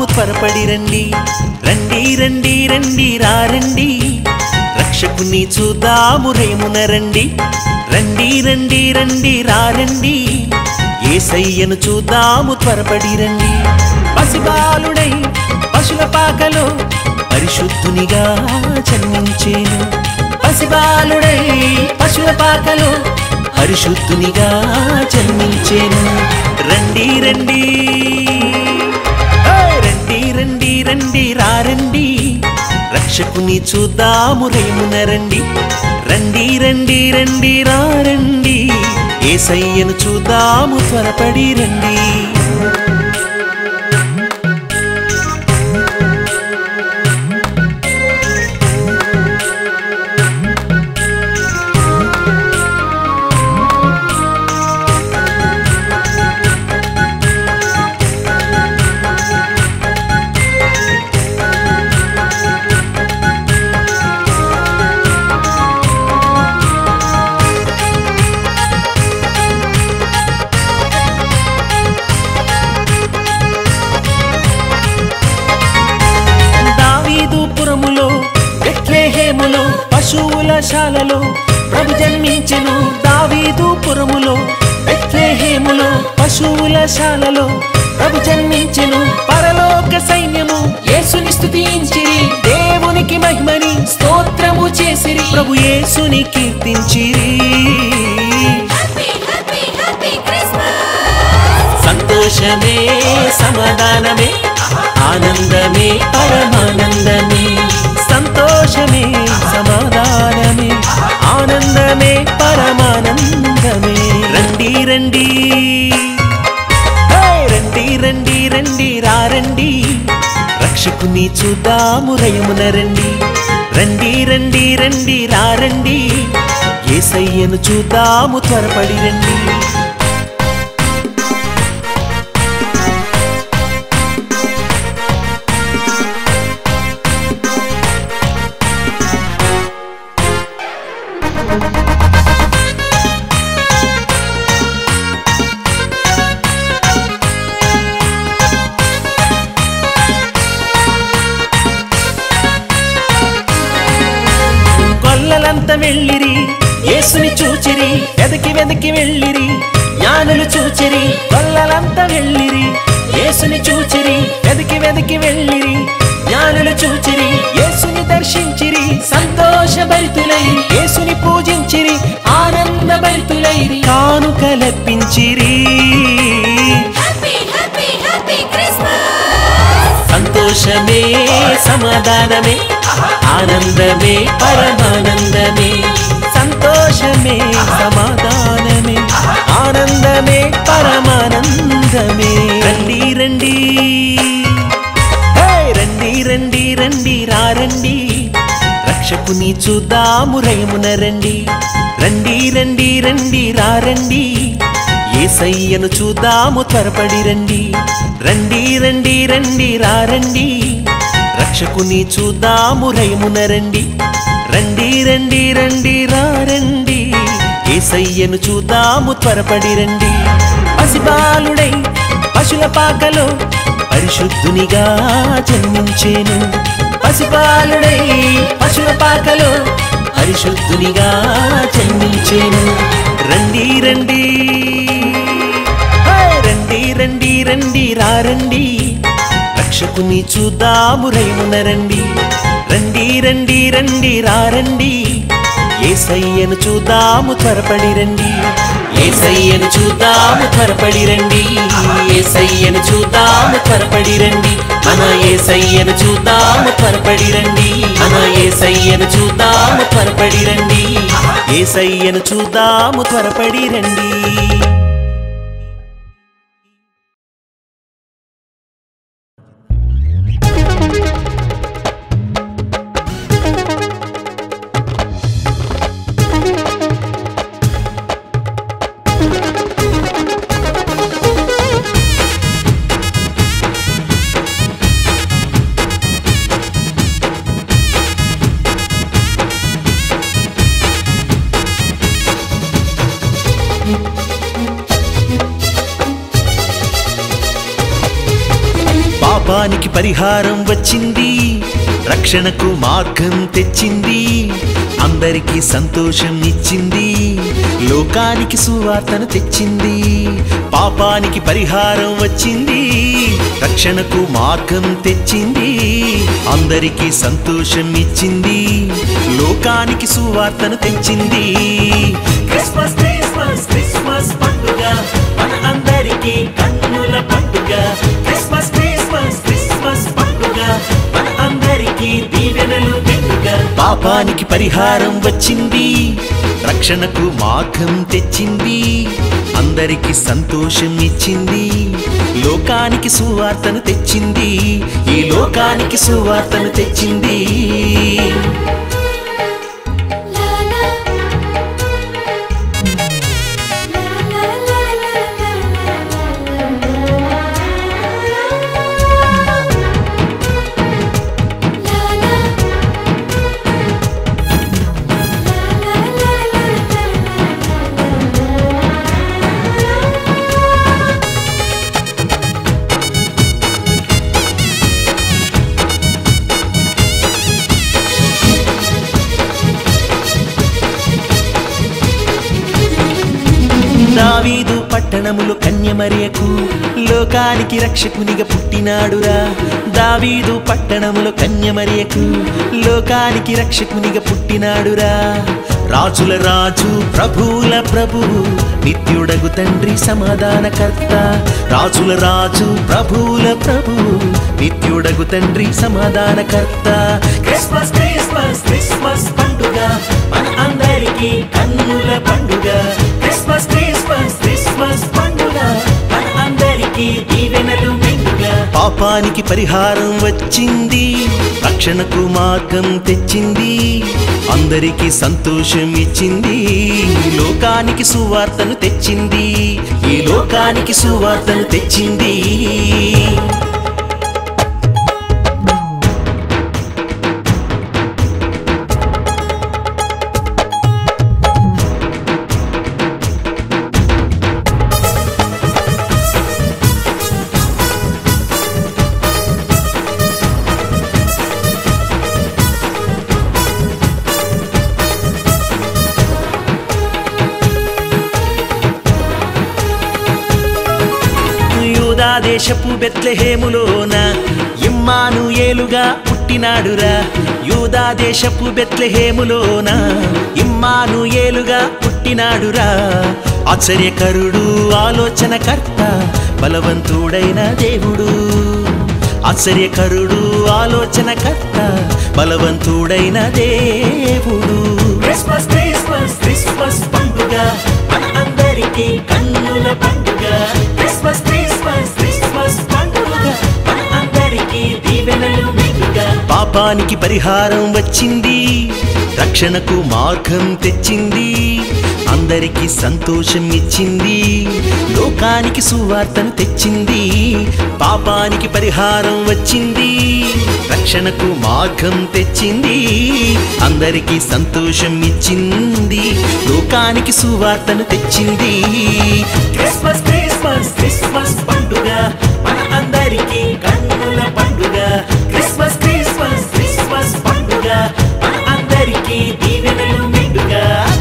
చూద్దాము త్వరపడి రండి. రండి రండి రండి రారండి రక్షకుని చూద్దాము రేమున రండి. రండి రండి రండి రారండి ఏసయ్యను చూద్దాము త్వరపడి రండి. పసిబాలుడై పశుల పాకలో పరిశుద్ధునిగా జన్మించేను. పసిబాలుడై పశుల పాకలో పరిశుద్ధునిగా జన్మించేను. రండి రండి. రండి. రక్షకుని చూద్దాము రేమున రండి. రండి రండి రండి రారండి ఏసయ్యను చూద్దాము త్వరపడి రండి. చేసిరి ప్రభు యేసుని కీర్తించిరి! సంతోషమే సమాధానమే ఆనందమే పరమానందమే. సంతోషమే సమాధానమే ఆనందమే పరమానందమే. రండి రండి. హే! రండి రండి రండి రారండి రక్షకుని చూద్దాము రయమున రండి. రండి రండి రండి రారండి. ఏసయ్యను చూద్దాము త్వరపడి రండి. కానుకలర్పించిరి Happy, happy, happy Christmas! సంతోషమే సమాధానమే ఆనందమే పరమానందమే సంతోషమే సమాధానమే ఆనందమే పరమానందమే రక్షకుని చూద్దాము రేమున రండి. రండి రండి రండి రారండి ఏసయ్యను చూద్దాము త్వరపడి రండి. రండి రండి రండి రారండి రక్షకుని చూద్దాము రేమున రండి. రండి రండి రండి రారండి ఏసయ్యను చూద్దాము త్వరపడి రండి. పసిబాలుడై పశుల పాకలో పరిశుద్ధునిగా జన్మించేను. పసిబాలుడై పశుల పాకలో పరిశుద్ధునిగా జన్మించేను. రండి రండి. రండి రండి రండి రారండి రక్షకుని చూద్దాము రైమున రండి. రండి రండి రండి రారండి ఏసయ్యను చూద్దాము త్వరపడి రండి. ఏసయ్యను చూద్దాము త్వరపడి రండి. ఏసయ్యను చూద్దాము త్వరపడి రండి. మన ఏసయ్యను చూద్దాము త్వరపడి రండి. మన ఏసయ్యను చూద్దాము త్వరపడి రండి. ఏసయ్యను చూద్దాము త్వరపడి రండి. పరిహారం వచ్చింది. రక్షణకు మార్గం తెచ్చింది. అందరికీ సంతోషం ఇచ్చింది. లోకానికి సువార్తను తెచ్చింది. పాపానికి పరిహారం వచ్చింది. రక్షణకు మార్గం తెచ్చింది. అందరికీ సంతోషం ఇచ్చింది. లోకానికి సువార్తను తెచ్చింది. క్రిస్మస్ క్రిస్మస్ క్రిస్మస్ పండుగ. మన అందరికీ కన్నుల పండుగ. మన అందరికీ దీవెనలు పాపానికి పరిహారం వచ్చింది. రక్షణకు మార్గం తెచ్చింది. అందరికి సంతోషం ఇచ్చింది. లోకానికి సువార్తను తెచ్చింది. ఈ లోకానికి సువార్తను తెచ్చింది. మరియకు లోకానికి రక్షకునిగా పుట్టినాడురా. దావీదు పట్టణములో కన్యమరియకు లోకానికి రక్షకునిగా పుట్టినాడురా. రాజుల రాజు ప్రభువుల ప్రభువు నిత్యుడగు తండ్రి సమాధానకర్త. రాజుల రాజు ప్రభువుల ప్రభువు నిత్యుడగు తండ్రి సమాధానకర్త. క్రిస్మస్ క్రిస్మస్ క్రిస్మస్ పండుగ మన అందరికీ కన్నుల పండుగ. క్రిస్మస్ క్రిస్మస్ క్రిస్మస్ పాపానికి పరిహారం వచ్చింది రక్షణకు మార్గం తెచ్చింది అందరికీ సంతోషం ఇచ్చింది లోకానికి సువార్తను తెచ్చింది ఈ లోకానికి సువార్తను తెచ్చింది. యూదా దేశపు బెత్లెహేములోన ఇమ్మాను ఏలుగా పుట్టినాడురా. యూదా దేశపు బెత్లెహేములోన ఇమ్మాను ఏలుగా పుట్టినాడురా. ఆశ్చర్యకరుడు ఆలోచనకర్త బలవంతుడైన దేవుడు. ఆశ్చర్యకరుడు ఆలోచనకర్త బలవంతుడైన దేవుడు. క్రిస్మస్ క్రిస్మస్ క్రిస్మస్ పండుగ మన అందరికీ కన్నుల పండుగ. క్రిస్మస్ క్రిస్మస్ పాపానికి పరిహారం వచ్చింది. రక్షణకు మార్గం తెచ్చింది. అందరికీ సంతోషం ఇచ్చింది. లోకానికి సువార్తను తెచ్చింది. పాపానికి పరిహారం వచ్చింది. రక్షణకు మార్గం తెచ్చింది. అందరికీ సంతోషం ఇచ్చింది. లోకానికి సువార్తను తెచ్చింది. క్రిస్మస్ క్రిస్మస్ క్రిస్మస్ పండుగ. మన అందరికీ కన్నుల పండుగ. క్రిస్మస్ క్రిస్మస్ క్రిస్మస్ పండుగ. మన అందరికీ దీవెనలు మెండుగా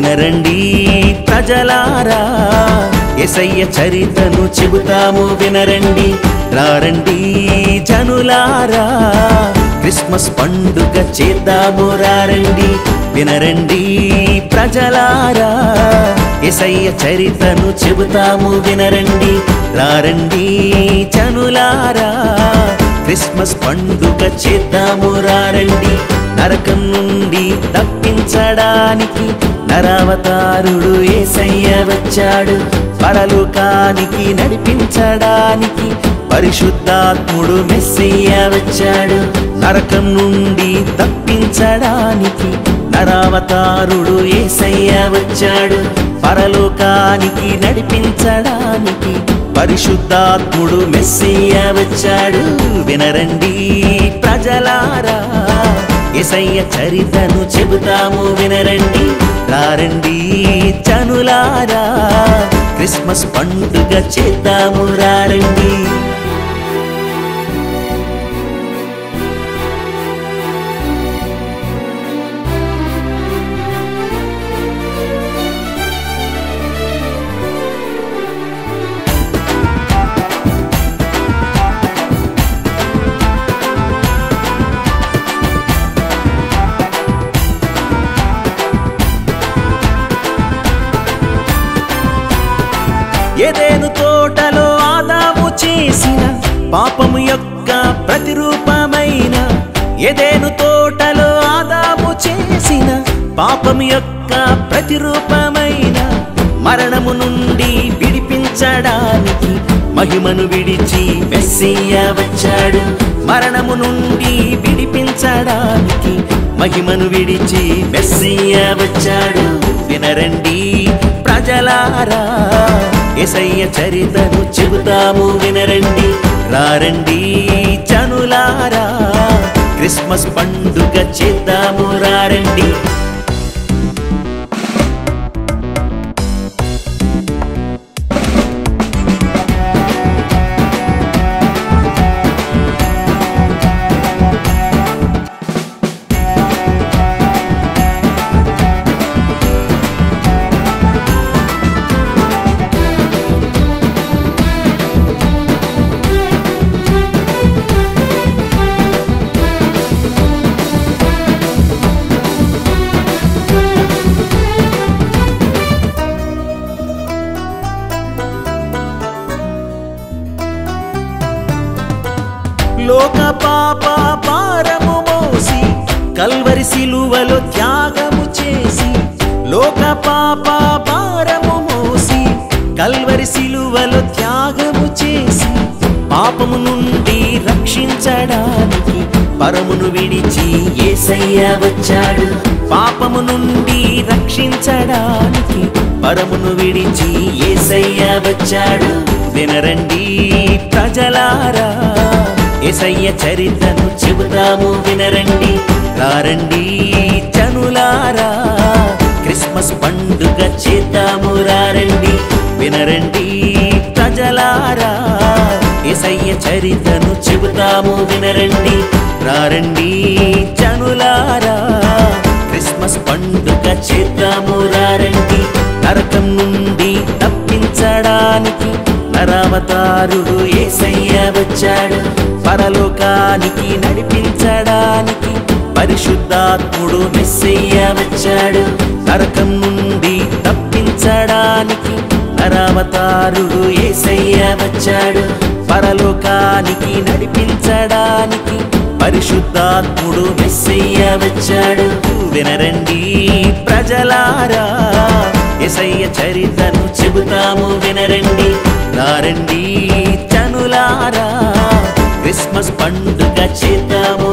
వినరండి ప్రజలారా. ఎసయ్య చరితను చెబుతాము వినరండి రారండి జనులారా. క్రిస్మస్ పండుగ చేద్దాము రారండి వినరండి ప్రజలారా. ఎసయ్య చరితను చెబుతాము వినరండి రారండి జనులారా. క్రిస్మస్ పండుగ చేద్దాము రండి నరకం నుండి తప్పించడానికి నరావతారుడు ఏసయ్య వచ్చాడు. పరలోకానికి నడిపించడానికి పరిశుద్ధాత్ముడు మెస్సయ్య వచ్చాడు. నరకం నుండి తప్పించడానికి నరావతారుడు ఏసయ్య వచ్చాడు. పరలోకానికి నడిపించడానికి పరిశుద్ధాత్ముడు మెస్సయ్య వచ్చాడు. వినరండి ప్రజలారా ఎసయ్య చరితను చెబుతాము వినరండి. రారండి జనులారా క్రిస్మస్ పండుగ చేద్దాము రారండి. పాపము యొక్క ప్రతిరూపమైన ఏదేను తోటలో ఆదాము చేసిన పాపము యొక్క ప్రతిరూపమైన మరణము నుండి విడిపించడానికి మహిమను విడిచి మెస్సీయ వచ్చాడు. మరణము నుండి విడిపించడానికి మహిమను విడిచి మెస్సీయ వచ్చాడు. వినరండి ప్రజలారా ఎసయ్య చరితను చెబుతాము. వినరండి రారండి చనులారా క్రిస్మస్ పండుగ చేద్దాము రారండి ఏసయ్య వచ్చాడు. పాపము నుండి రక్షించడానికి పరమును విడిచి ఏసయ్య వచ్చాడు. వినరండి ప్రజలారా ఏసయ్య చరిత్రను చెబుతాము వినరండి రారండి జనులారా. క్రిస్మస్ పండుగ చేద్దాము రారండి వినరండి ప్రజలారా. ఎసయ్య చరిత్రను చెబుతాము వినరండి. రారండి చనులారా క్రిస్మస్ పండుగ చేద్దాము రారండి. నరకం నుండి తప్పించడానికి నరావతారుడు ఏసయ్య వచ్చాడు. పరలోకానికి నడిపించడానికి పరిశుద్ధాత్ముడు మెస్సయ్య వచ్చాడు. నరకం నుండి తప్పించడానికి నరావతారుడు ఏసయ్య వచ్చాడు. పరలోకానికి నడిపించడానికి పరిశుద్ధాత్ముడు మెస్సయ్య వచ్చాడు. వినరండి ప్రజలారా ఎసయ్య చరితను చెబుతాము. వినరండి నారండి చనులారా క్రిస్మస్ పండుగ చేద్దాము.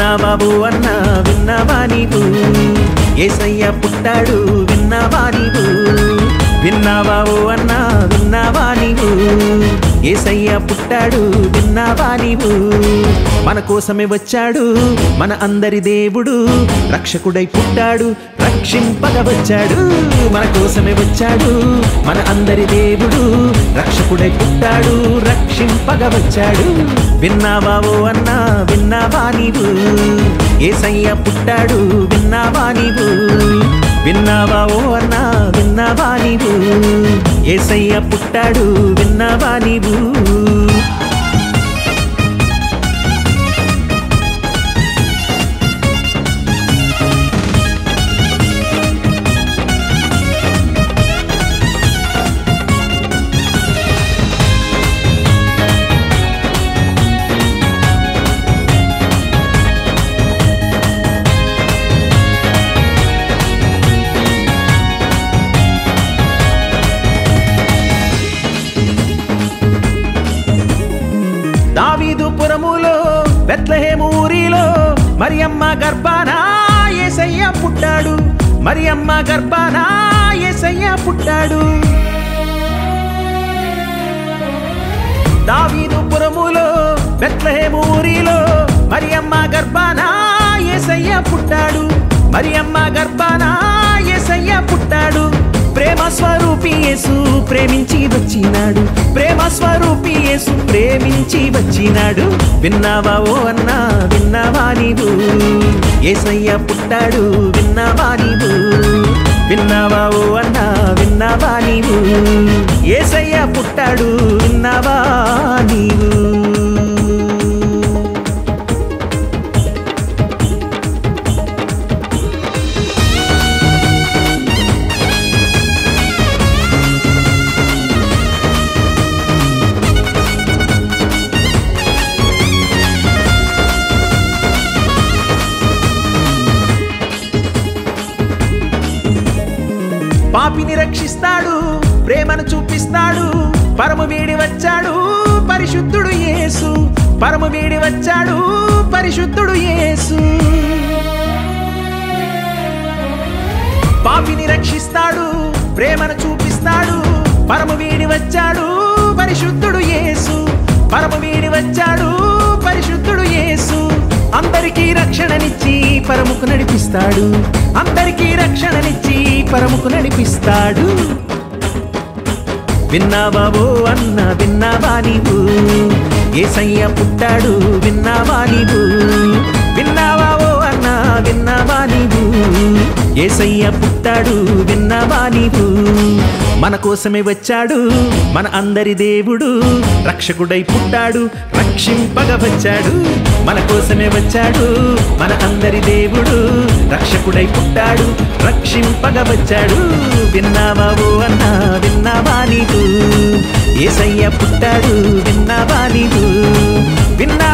విన్నా బాబు అన్న విన్నావా నీవు? ఏసయ్య పుట్టాడు విన్నావా నీవు? విన్నా బాబు అన్న విన్నావా నీవు? ఏసయ్య పుట్టాడు విన్నావా నీవు? మన కోసమే వచ్చాడు మన అందరి దేవుడు రక్షకుడై పుట్టాడు రక్షింపగ వచ్చాడు మన కోసమే వచ్చాడు మన అందరి దేవుడు రక్షకుడై పుట్టాడు రక్షింపగ వచ్చాడు విన్నావా ఓ అన్నా విన్నావా నీవు? ఏసయ్య పుట్టాడు విన్నావా నీవు? విన్నావా ఓ అన్నా విన్నావా నీవు? ఏసయ్య పుట్టాడు విన్నావా నీవు? మరియమ్మ గర్భానా ఏసయ్య పుట్టాడు. మరియమ్మ గర్భానా ఏసయ్య పుట్టాడు. దావీదు పురములో బెత్లహేము ఊరిలో మరియమ్మ గర్భాన ఏసయ్య పుట్టాడు. మరియమ్మ గర్భానా ఏసయ్య పుట్టాడు. ప్రేమ స్వరూపి యేసు ప్రేమించి వచ్చినాడు. ప్రేమ స్వరూపి యేసు ప్రేమించి వచ్చినాడు. విన్నావా ఓ అన్నా విన్నావా నీవు? ఏసయ్య పుట్టాడు విన్నావా నీవు? విన్నావా ఓ అన్నా విన్నావా నీవు? ఏసయ్య పుట్టాడు విన్నావా నీవు? పరము వీడి వచ్చాడు పరిశుద్ధుడు యేసు. పాపిని రక్షిస్తాడు ప్రేమను చూపిస్తాడు పరము వీడి వచ్చాడు పరిశుద్ధుడు యేసు. పరము వీడి వచ్చాడు పరిశుద్ధుడు యేసు. అందరికీ రక్షణనిచ్చి పరముకు నడిపిస్తాడు. అందరికీ రక్షణనిచ్చి పరముకు నడిపిస్తాడు. విన్నావా ఓ అన్న విన్నావా నీవు? ఏసయ్య పుట్టాడు విన్నావా నీవు? విన్నావా ఓ అన్న విన్నావా నీవు? ఏసయ్య పుట్టాడు విన్నావా నీవు? మన కోసమే వచ్చాడు మన అందరి దేవుడు. రక్షకుడై పుట్టాడు రక్షింపగ వచ్చాడు. మన కోసమే వచ్చాడు మన అందరి దేవుడు. రక్షకుడై పుట్టాడు రక్షింపగ వచ్చాడు. విన్నావా ఓ అన్న విన్నావా నీవు? ఏసయ్య పుట్టాడు విన్నావా నీవు? విన్నా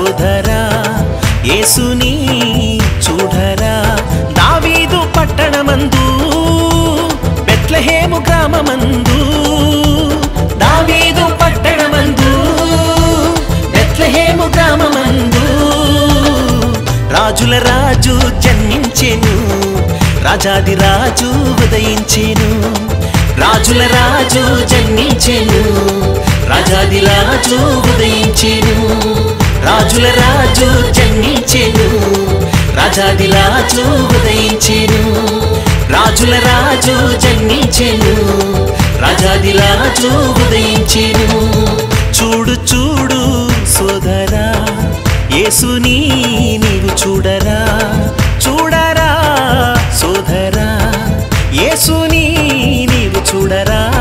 సోదరా యేసుని చూడరా. దావీదు పట్టణమందు బెత్లహేము గ్రామమందు దావీదు పట్టణమందు బెత్లహేము గ్రామమందు. రాజుల రాజు జన్మించెను రాజాది రాజు ఉదయించెను. రాజుల రాజు జన్మించెను రాజాది రాజు ఉదయించెను. రాజుల రాజు జన్మించెను. రాజాది రాజు ఉదయించెను. రాజుల రాజు జన్మించెను. రాజాది రాజు ఉదయించెను. చూడు చూడు సోదరా యేసుని నీవు చూడరా. చూడరా సోదరా యేసుని నీవు చూడరా.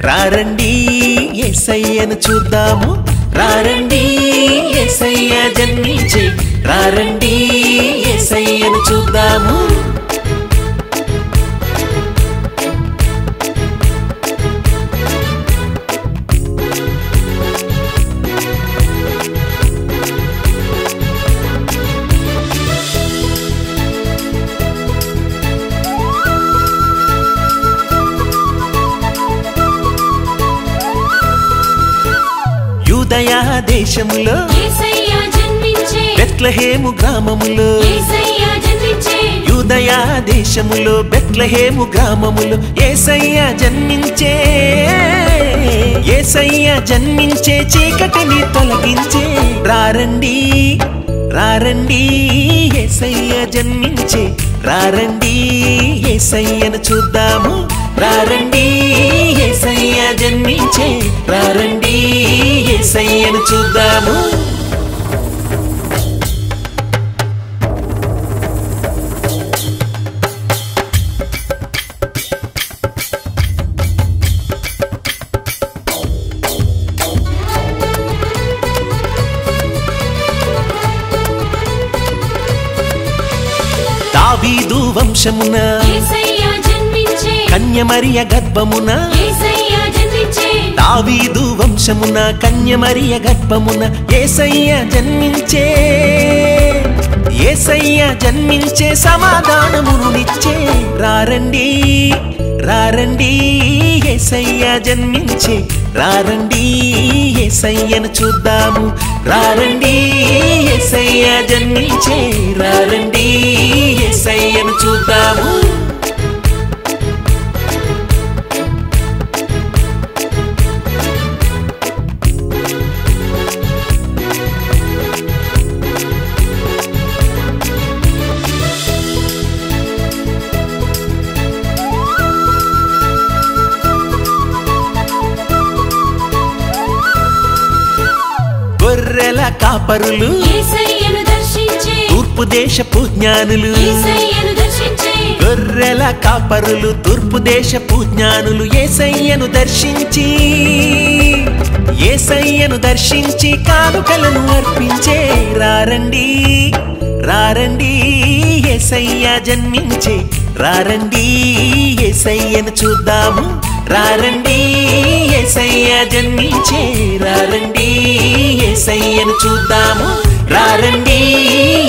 రారండి ఏసయ్యను చూద్దాము. రారండి ఏసయ్య జన్మించే. రారండి ఏసయ్యను చూద్దాము. దేశములో బెత్లహేము గ్రామములో యూదయా దేశములో బెత్లహేము గ్రామములో ఏసయ్య జన్మించే. ఏసయ్య జన్మించే చీకటిని తొలగించే. రారండి రారండి ఏసయ్య జన్మించే. రారండి ఏసయ్యను చూద్దాము. రారండి ఏసయ్య జన్మించే. రారండి ఏసయ్యను చూద్దాము. దావీదు వంశమున కన్యమరియ గర్భమున. దావీదు వంశమున కన్యమరియ గర్భమున ఏసయ్య జన్మించే. ఏసయ్య జన్మించే సమాధానమును నిచ్చే. రారండి రారండి ఏసయ్య జన్మించే. రారండి ఏసయ్యను చూద్దాము. రారండి ఏసయ్య జన్మించే. రారండి ఏసయ్యను చూద్దాము. దర్శించే. తూర్పు దేశపు జ్ఞానులు. గొర్రెల కాపరులు తూర్పు దేశపు జ్ఞానులు ఏసయ్యను దర్శించి. ఏసయ్యను దర్శించి కానుకలను అర్పించే. రారండి రారండి ఏసయ్య జన్మించే. రారండి ఏసయ్యను చూద్దాము. రారండి ఏసయ్య జన్మించే రారండి ఏసయ్యను చూద్దాము. రారండి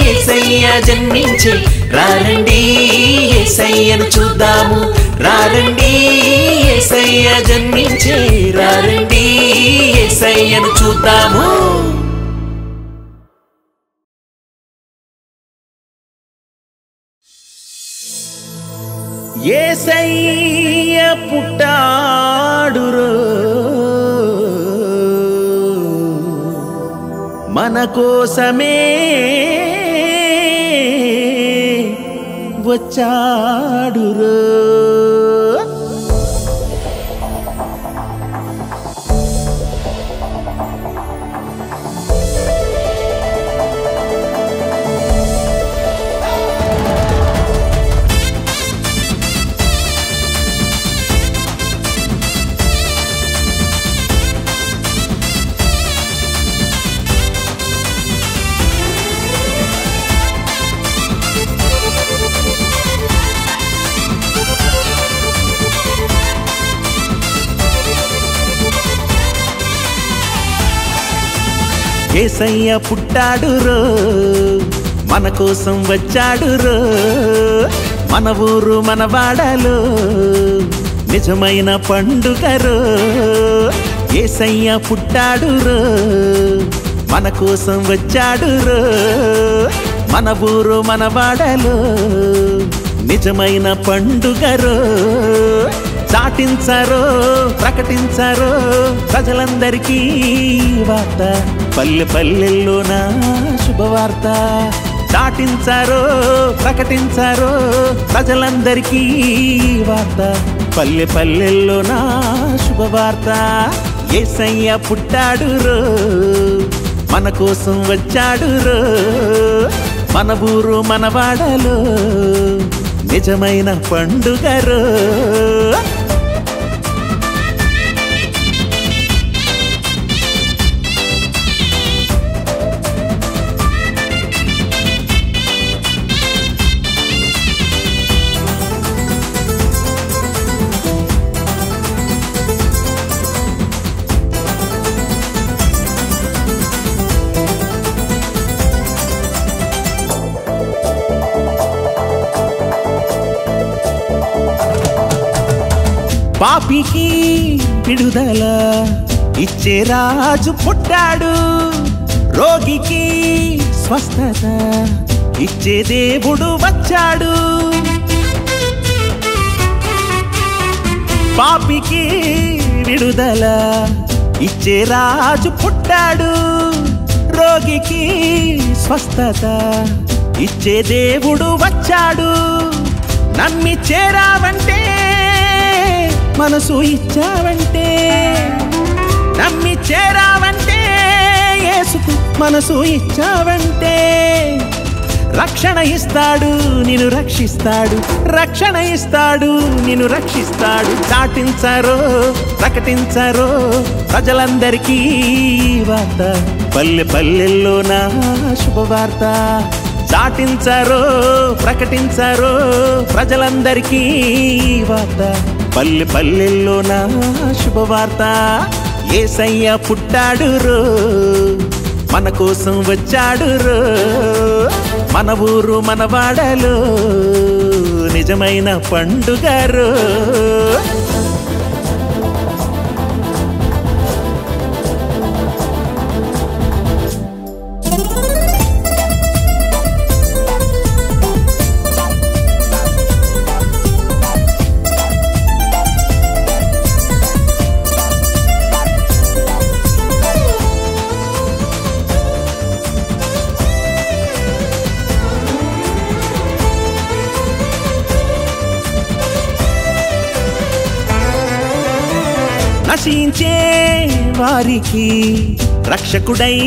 ఏసయ్య జన్మించే రారండి ఏసయ్యను చూద్దాము. రారండి ఏసయ్య జన్మించే రారండి ఏసయ్యను చూద్దాము. ఏసయ్య పుట్టాడురో. మన కోసమే వచ్చాడురో. ఏసయ్య పుట్టాడు రో మన కోసం వచ్చాడు రో మన ఊరు మన వాడలో నిజమైన పండుగ రో ఏసయ్య పుట్టాడు రో మన కోసం వచ్చాడు రో మన ఊరు మన వాడలో నిజమైన పండుగ రో చాటించారో ప్రకటించారో ప్రజలందరికీ వార్త. పల్లె పల్లెల్లో నా శుభవార్త. చాటించారో ప్రకటించారో ప్రజలందరికీ వార్త. పల్లె పల్లెల్లో నా శుభవార్త. ఏసయ్య పుట్టాడు రో మన కోసం వచ్చాడు రో మన ఊరు మన వాడలో నిజమైన పండుగ రో. పాపికి విడుదల ఇచ్చే రాజు పుట్టాడు. రోగికి స్వస్థత ఇచ్చే దేవుడు వచ్చాడు. పాపికి విడుదల ఇచ్చే రాజు పుట్టాడు. రోగికి స్వస్థత ఇచ్చే దేవుడు వచ్చాడు. నమ్మి చేరావంటే మనసు ఇచ్చావంటే నమ్మి చేరావంటే యేసుకు మనసు ఇచ్చావంటే రక్షణ ఇస్తాడు నిన్ను రక్షిస్తాడు రక్షణ ఇస్తాడు నిన్ను రక్షిస్తాడు. చాటించారో ప్రకటించారో ప్రజలందరికీ వార్త. పల్లె పల్లెల్లో నా శుభవార్త. చాటించారో ప్రకటించారో ప్రజలందరికీ వార్త. పల్లె పల్లెల్లో నా శుభవార్త. ఏసయ్య పుట్టాడు రో మన కోసం వచ్చాడు రో మన ఊరు మన వాడలో నిజమైన పండుగ రో నశించే వారికి రక్షకుడై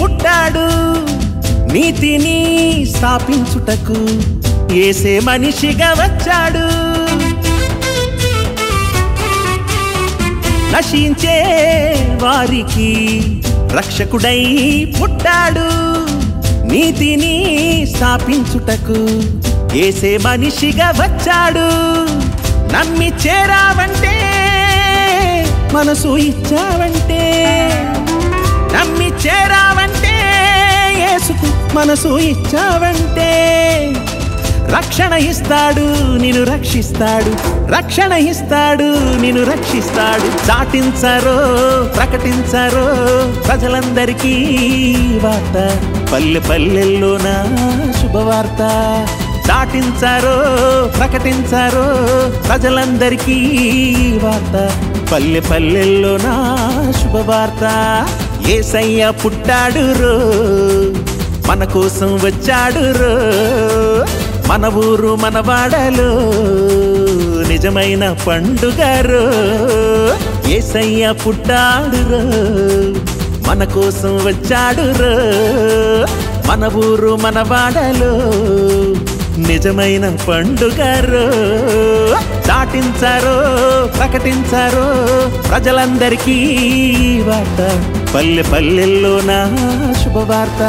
పుట్టాడు. నీతిని స్థాపించుటకు ఏసే మనిషిగా వచ్చాడు. నశించే వారికి రక్షకుడై పుట్టాడు. నీతిని స్థాపించుటకు ఏసే మనిషిగా వచ్చాడు. నమ్మి చేరావంటే మనసు ఇచ్చావంటే నమ్మి చేరావంటే యేసుకు మనసు ఇచ్చావంటే రక్షణ ఇస్తాడు నిన్ను రక్షిస్తాడు రక్షణ ఇస్తాడు నిన్ను రక్షిస్తాడు. చాటించరో ప్రకటించరో ప్రజలందరికీ వార్త. పల్లె పల్లెల్లోన శుభవార్త. చాటించారో ప్రకటించారో ప్రజలందరికీ వార్త. పల్లె పల్లెల్లో నా శుభవార్త. ఏసయ్య పుట్టాడు రో మన కోసం వచ్చాడు రో. మన ఊరు మన వాడలో నిజమైన పండుగరు ఏసయ్య పుట్టాడు రో మన కోసం వచ్చాడు రో. మన ఊరు మన వాడలో నిజమైన పండుగారు దాటించారో ప్రకటించారో ప్రజలందరికీ వార్త. పల్లె పల్లెల్లో నా శుభవార్త.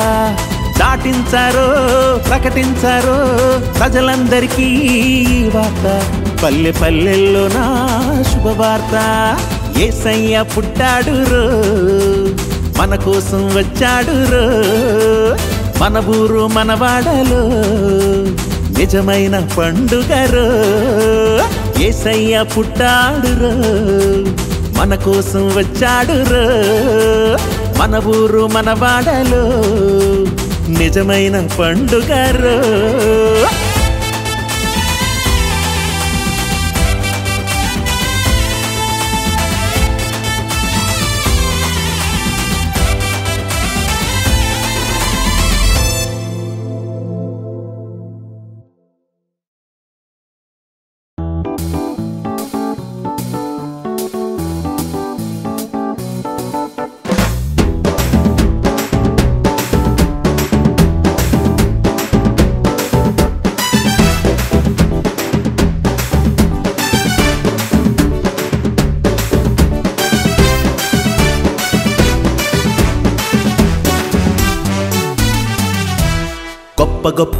దాటించారో ప్రకటించారో ప్రజలందరికీ వార్త. పల్లె పల్లెల్లో నా శుభవార్త. ఏసయ్య పుట్టాడు రో మన కోసం వచ్చాడు రో మన ఊరు మన వాడలో. నిజమైన పండుగరో ఏసయ్య పుట్టాడు రో మన కోసం వచ్చాడురో మన ఊరు మన వాడలో నిజమైన పండుగరో.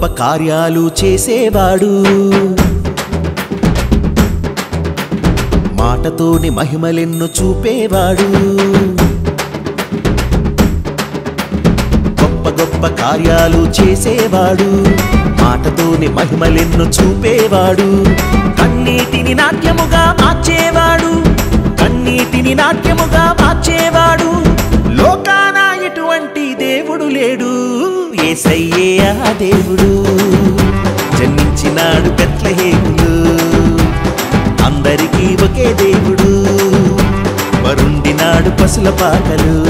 గొప్ప కార్యాలు చేసేవాడు. మాటతోని మహిమలెన్ను చూపేవాడు. గొప్ప గొప్ప కార్యాలు చేసేవాడు. మాటతోని మహిమలెన్ను చూపేవాడు. కన్నీటిని నాట్యముగా మార్చేవాడు. కన్నీటిని నాట్యముగా మార్చేవాడు. లోకాన ఎటువంటి దేవుడు లేడు. ఏసయ్యే ఆ దేవుడు. జన్మించినాడు బెత్లహేములు. అందరికీ ఒకే దేవుడు. వరుండినాడు పసుల పాకలు.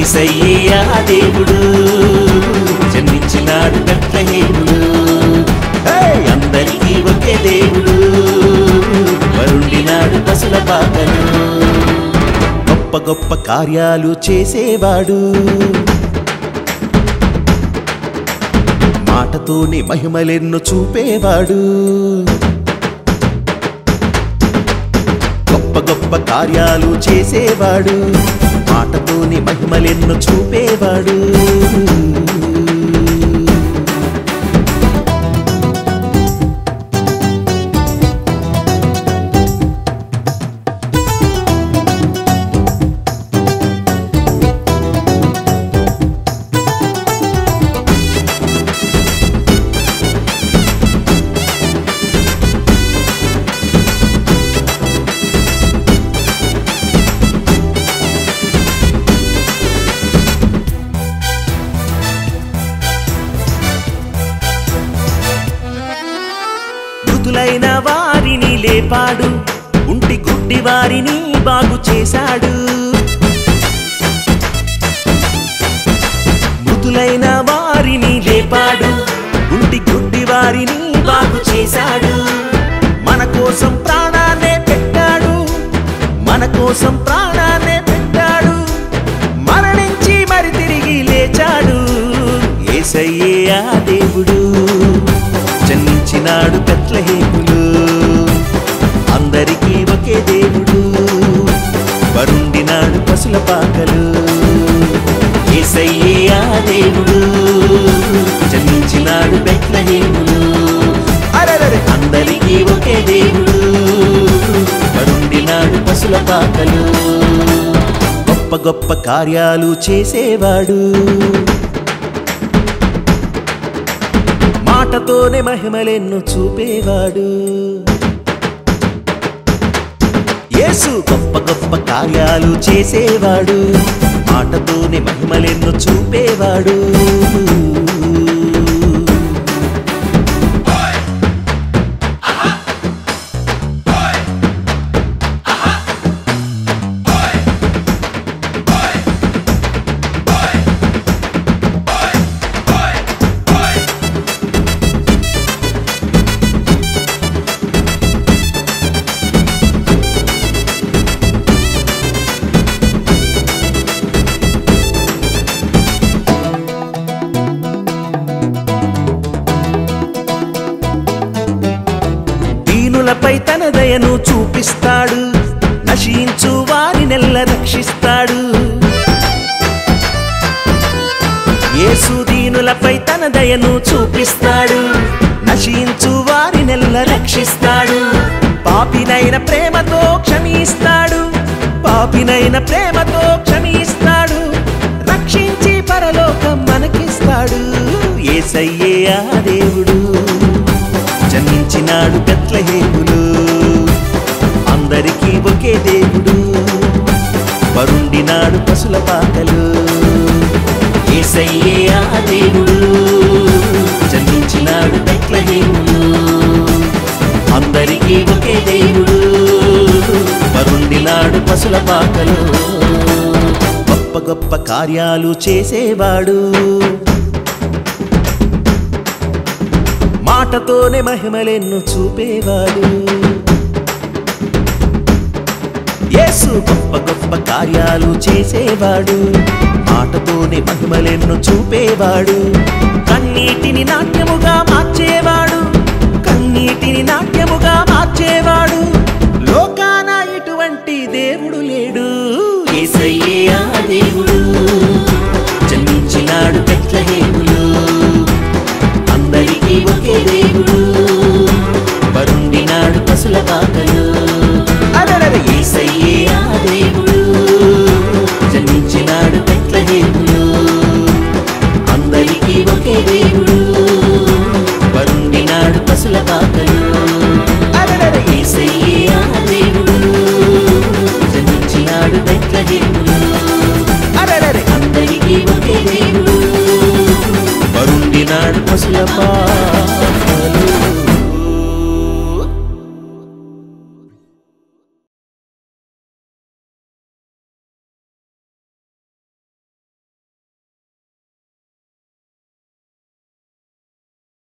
ఈసయ్యే ఆ దేవుడు. జన్మించినాడు బెత్లహేములు. అందరికీ ఒకే దేవుడు. వరుండినాడు పసుల పాకలు. గొప్ప గొప్ప కార్యాలు చేసేవాడు. మాటతోనే మహిమలెన్ను చూపేవాడు. గొప్ప గొప్ప కార్యాలు చేసేవాడు. మాటతోనే మహిమలెన్ను చూపేవాడు. esa కార్యాలు చేసేవాడు. మాటతోనే మహిమలెన్ను చూపేవాడు. యేసు గొప్ప గొప్ప కార్యాలు చేసేవాడు. మాటతోనే మహిమలెన్ను చూపేవాడు. కార్యాలు చేసేవాడు. మాటతోనే మహిమలెన్ను చూపేవాడు. ఏసు గొప్ప గొప్ప కార్యాలు చేసేవాడు. మాటతోనే మహిమలెన్ను చూపేవాడు. కన్నీటిని నాట్యముగా మార్చేవాడు. కన్నీటిని నాట్యముగా మార్చేవాడు. లోకాన ఇటువంటి దేవుడు లేడు. ఏసయ్యే ఆ దేవుడు. జన్మించినాడు పెట్లహేము 什么？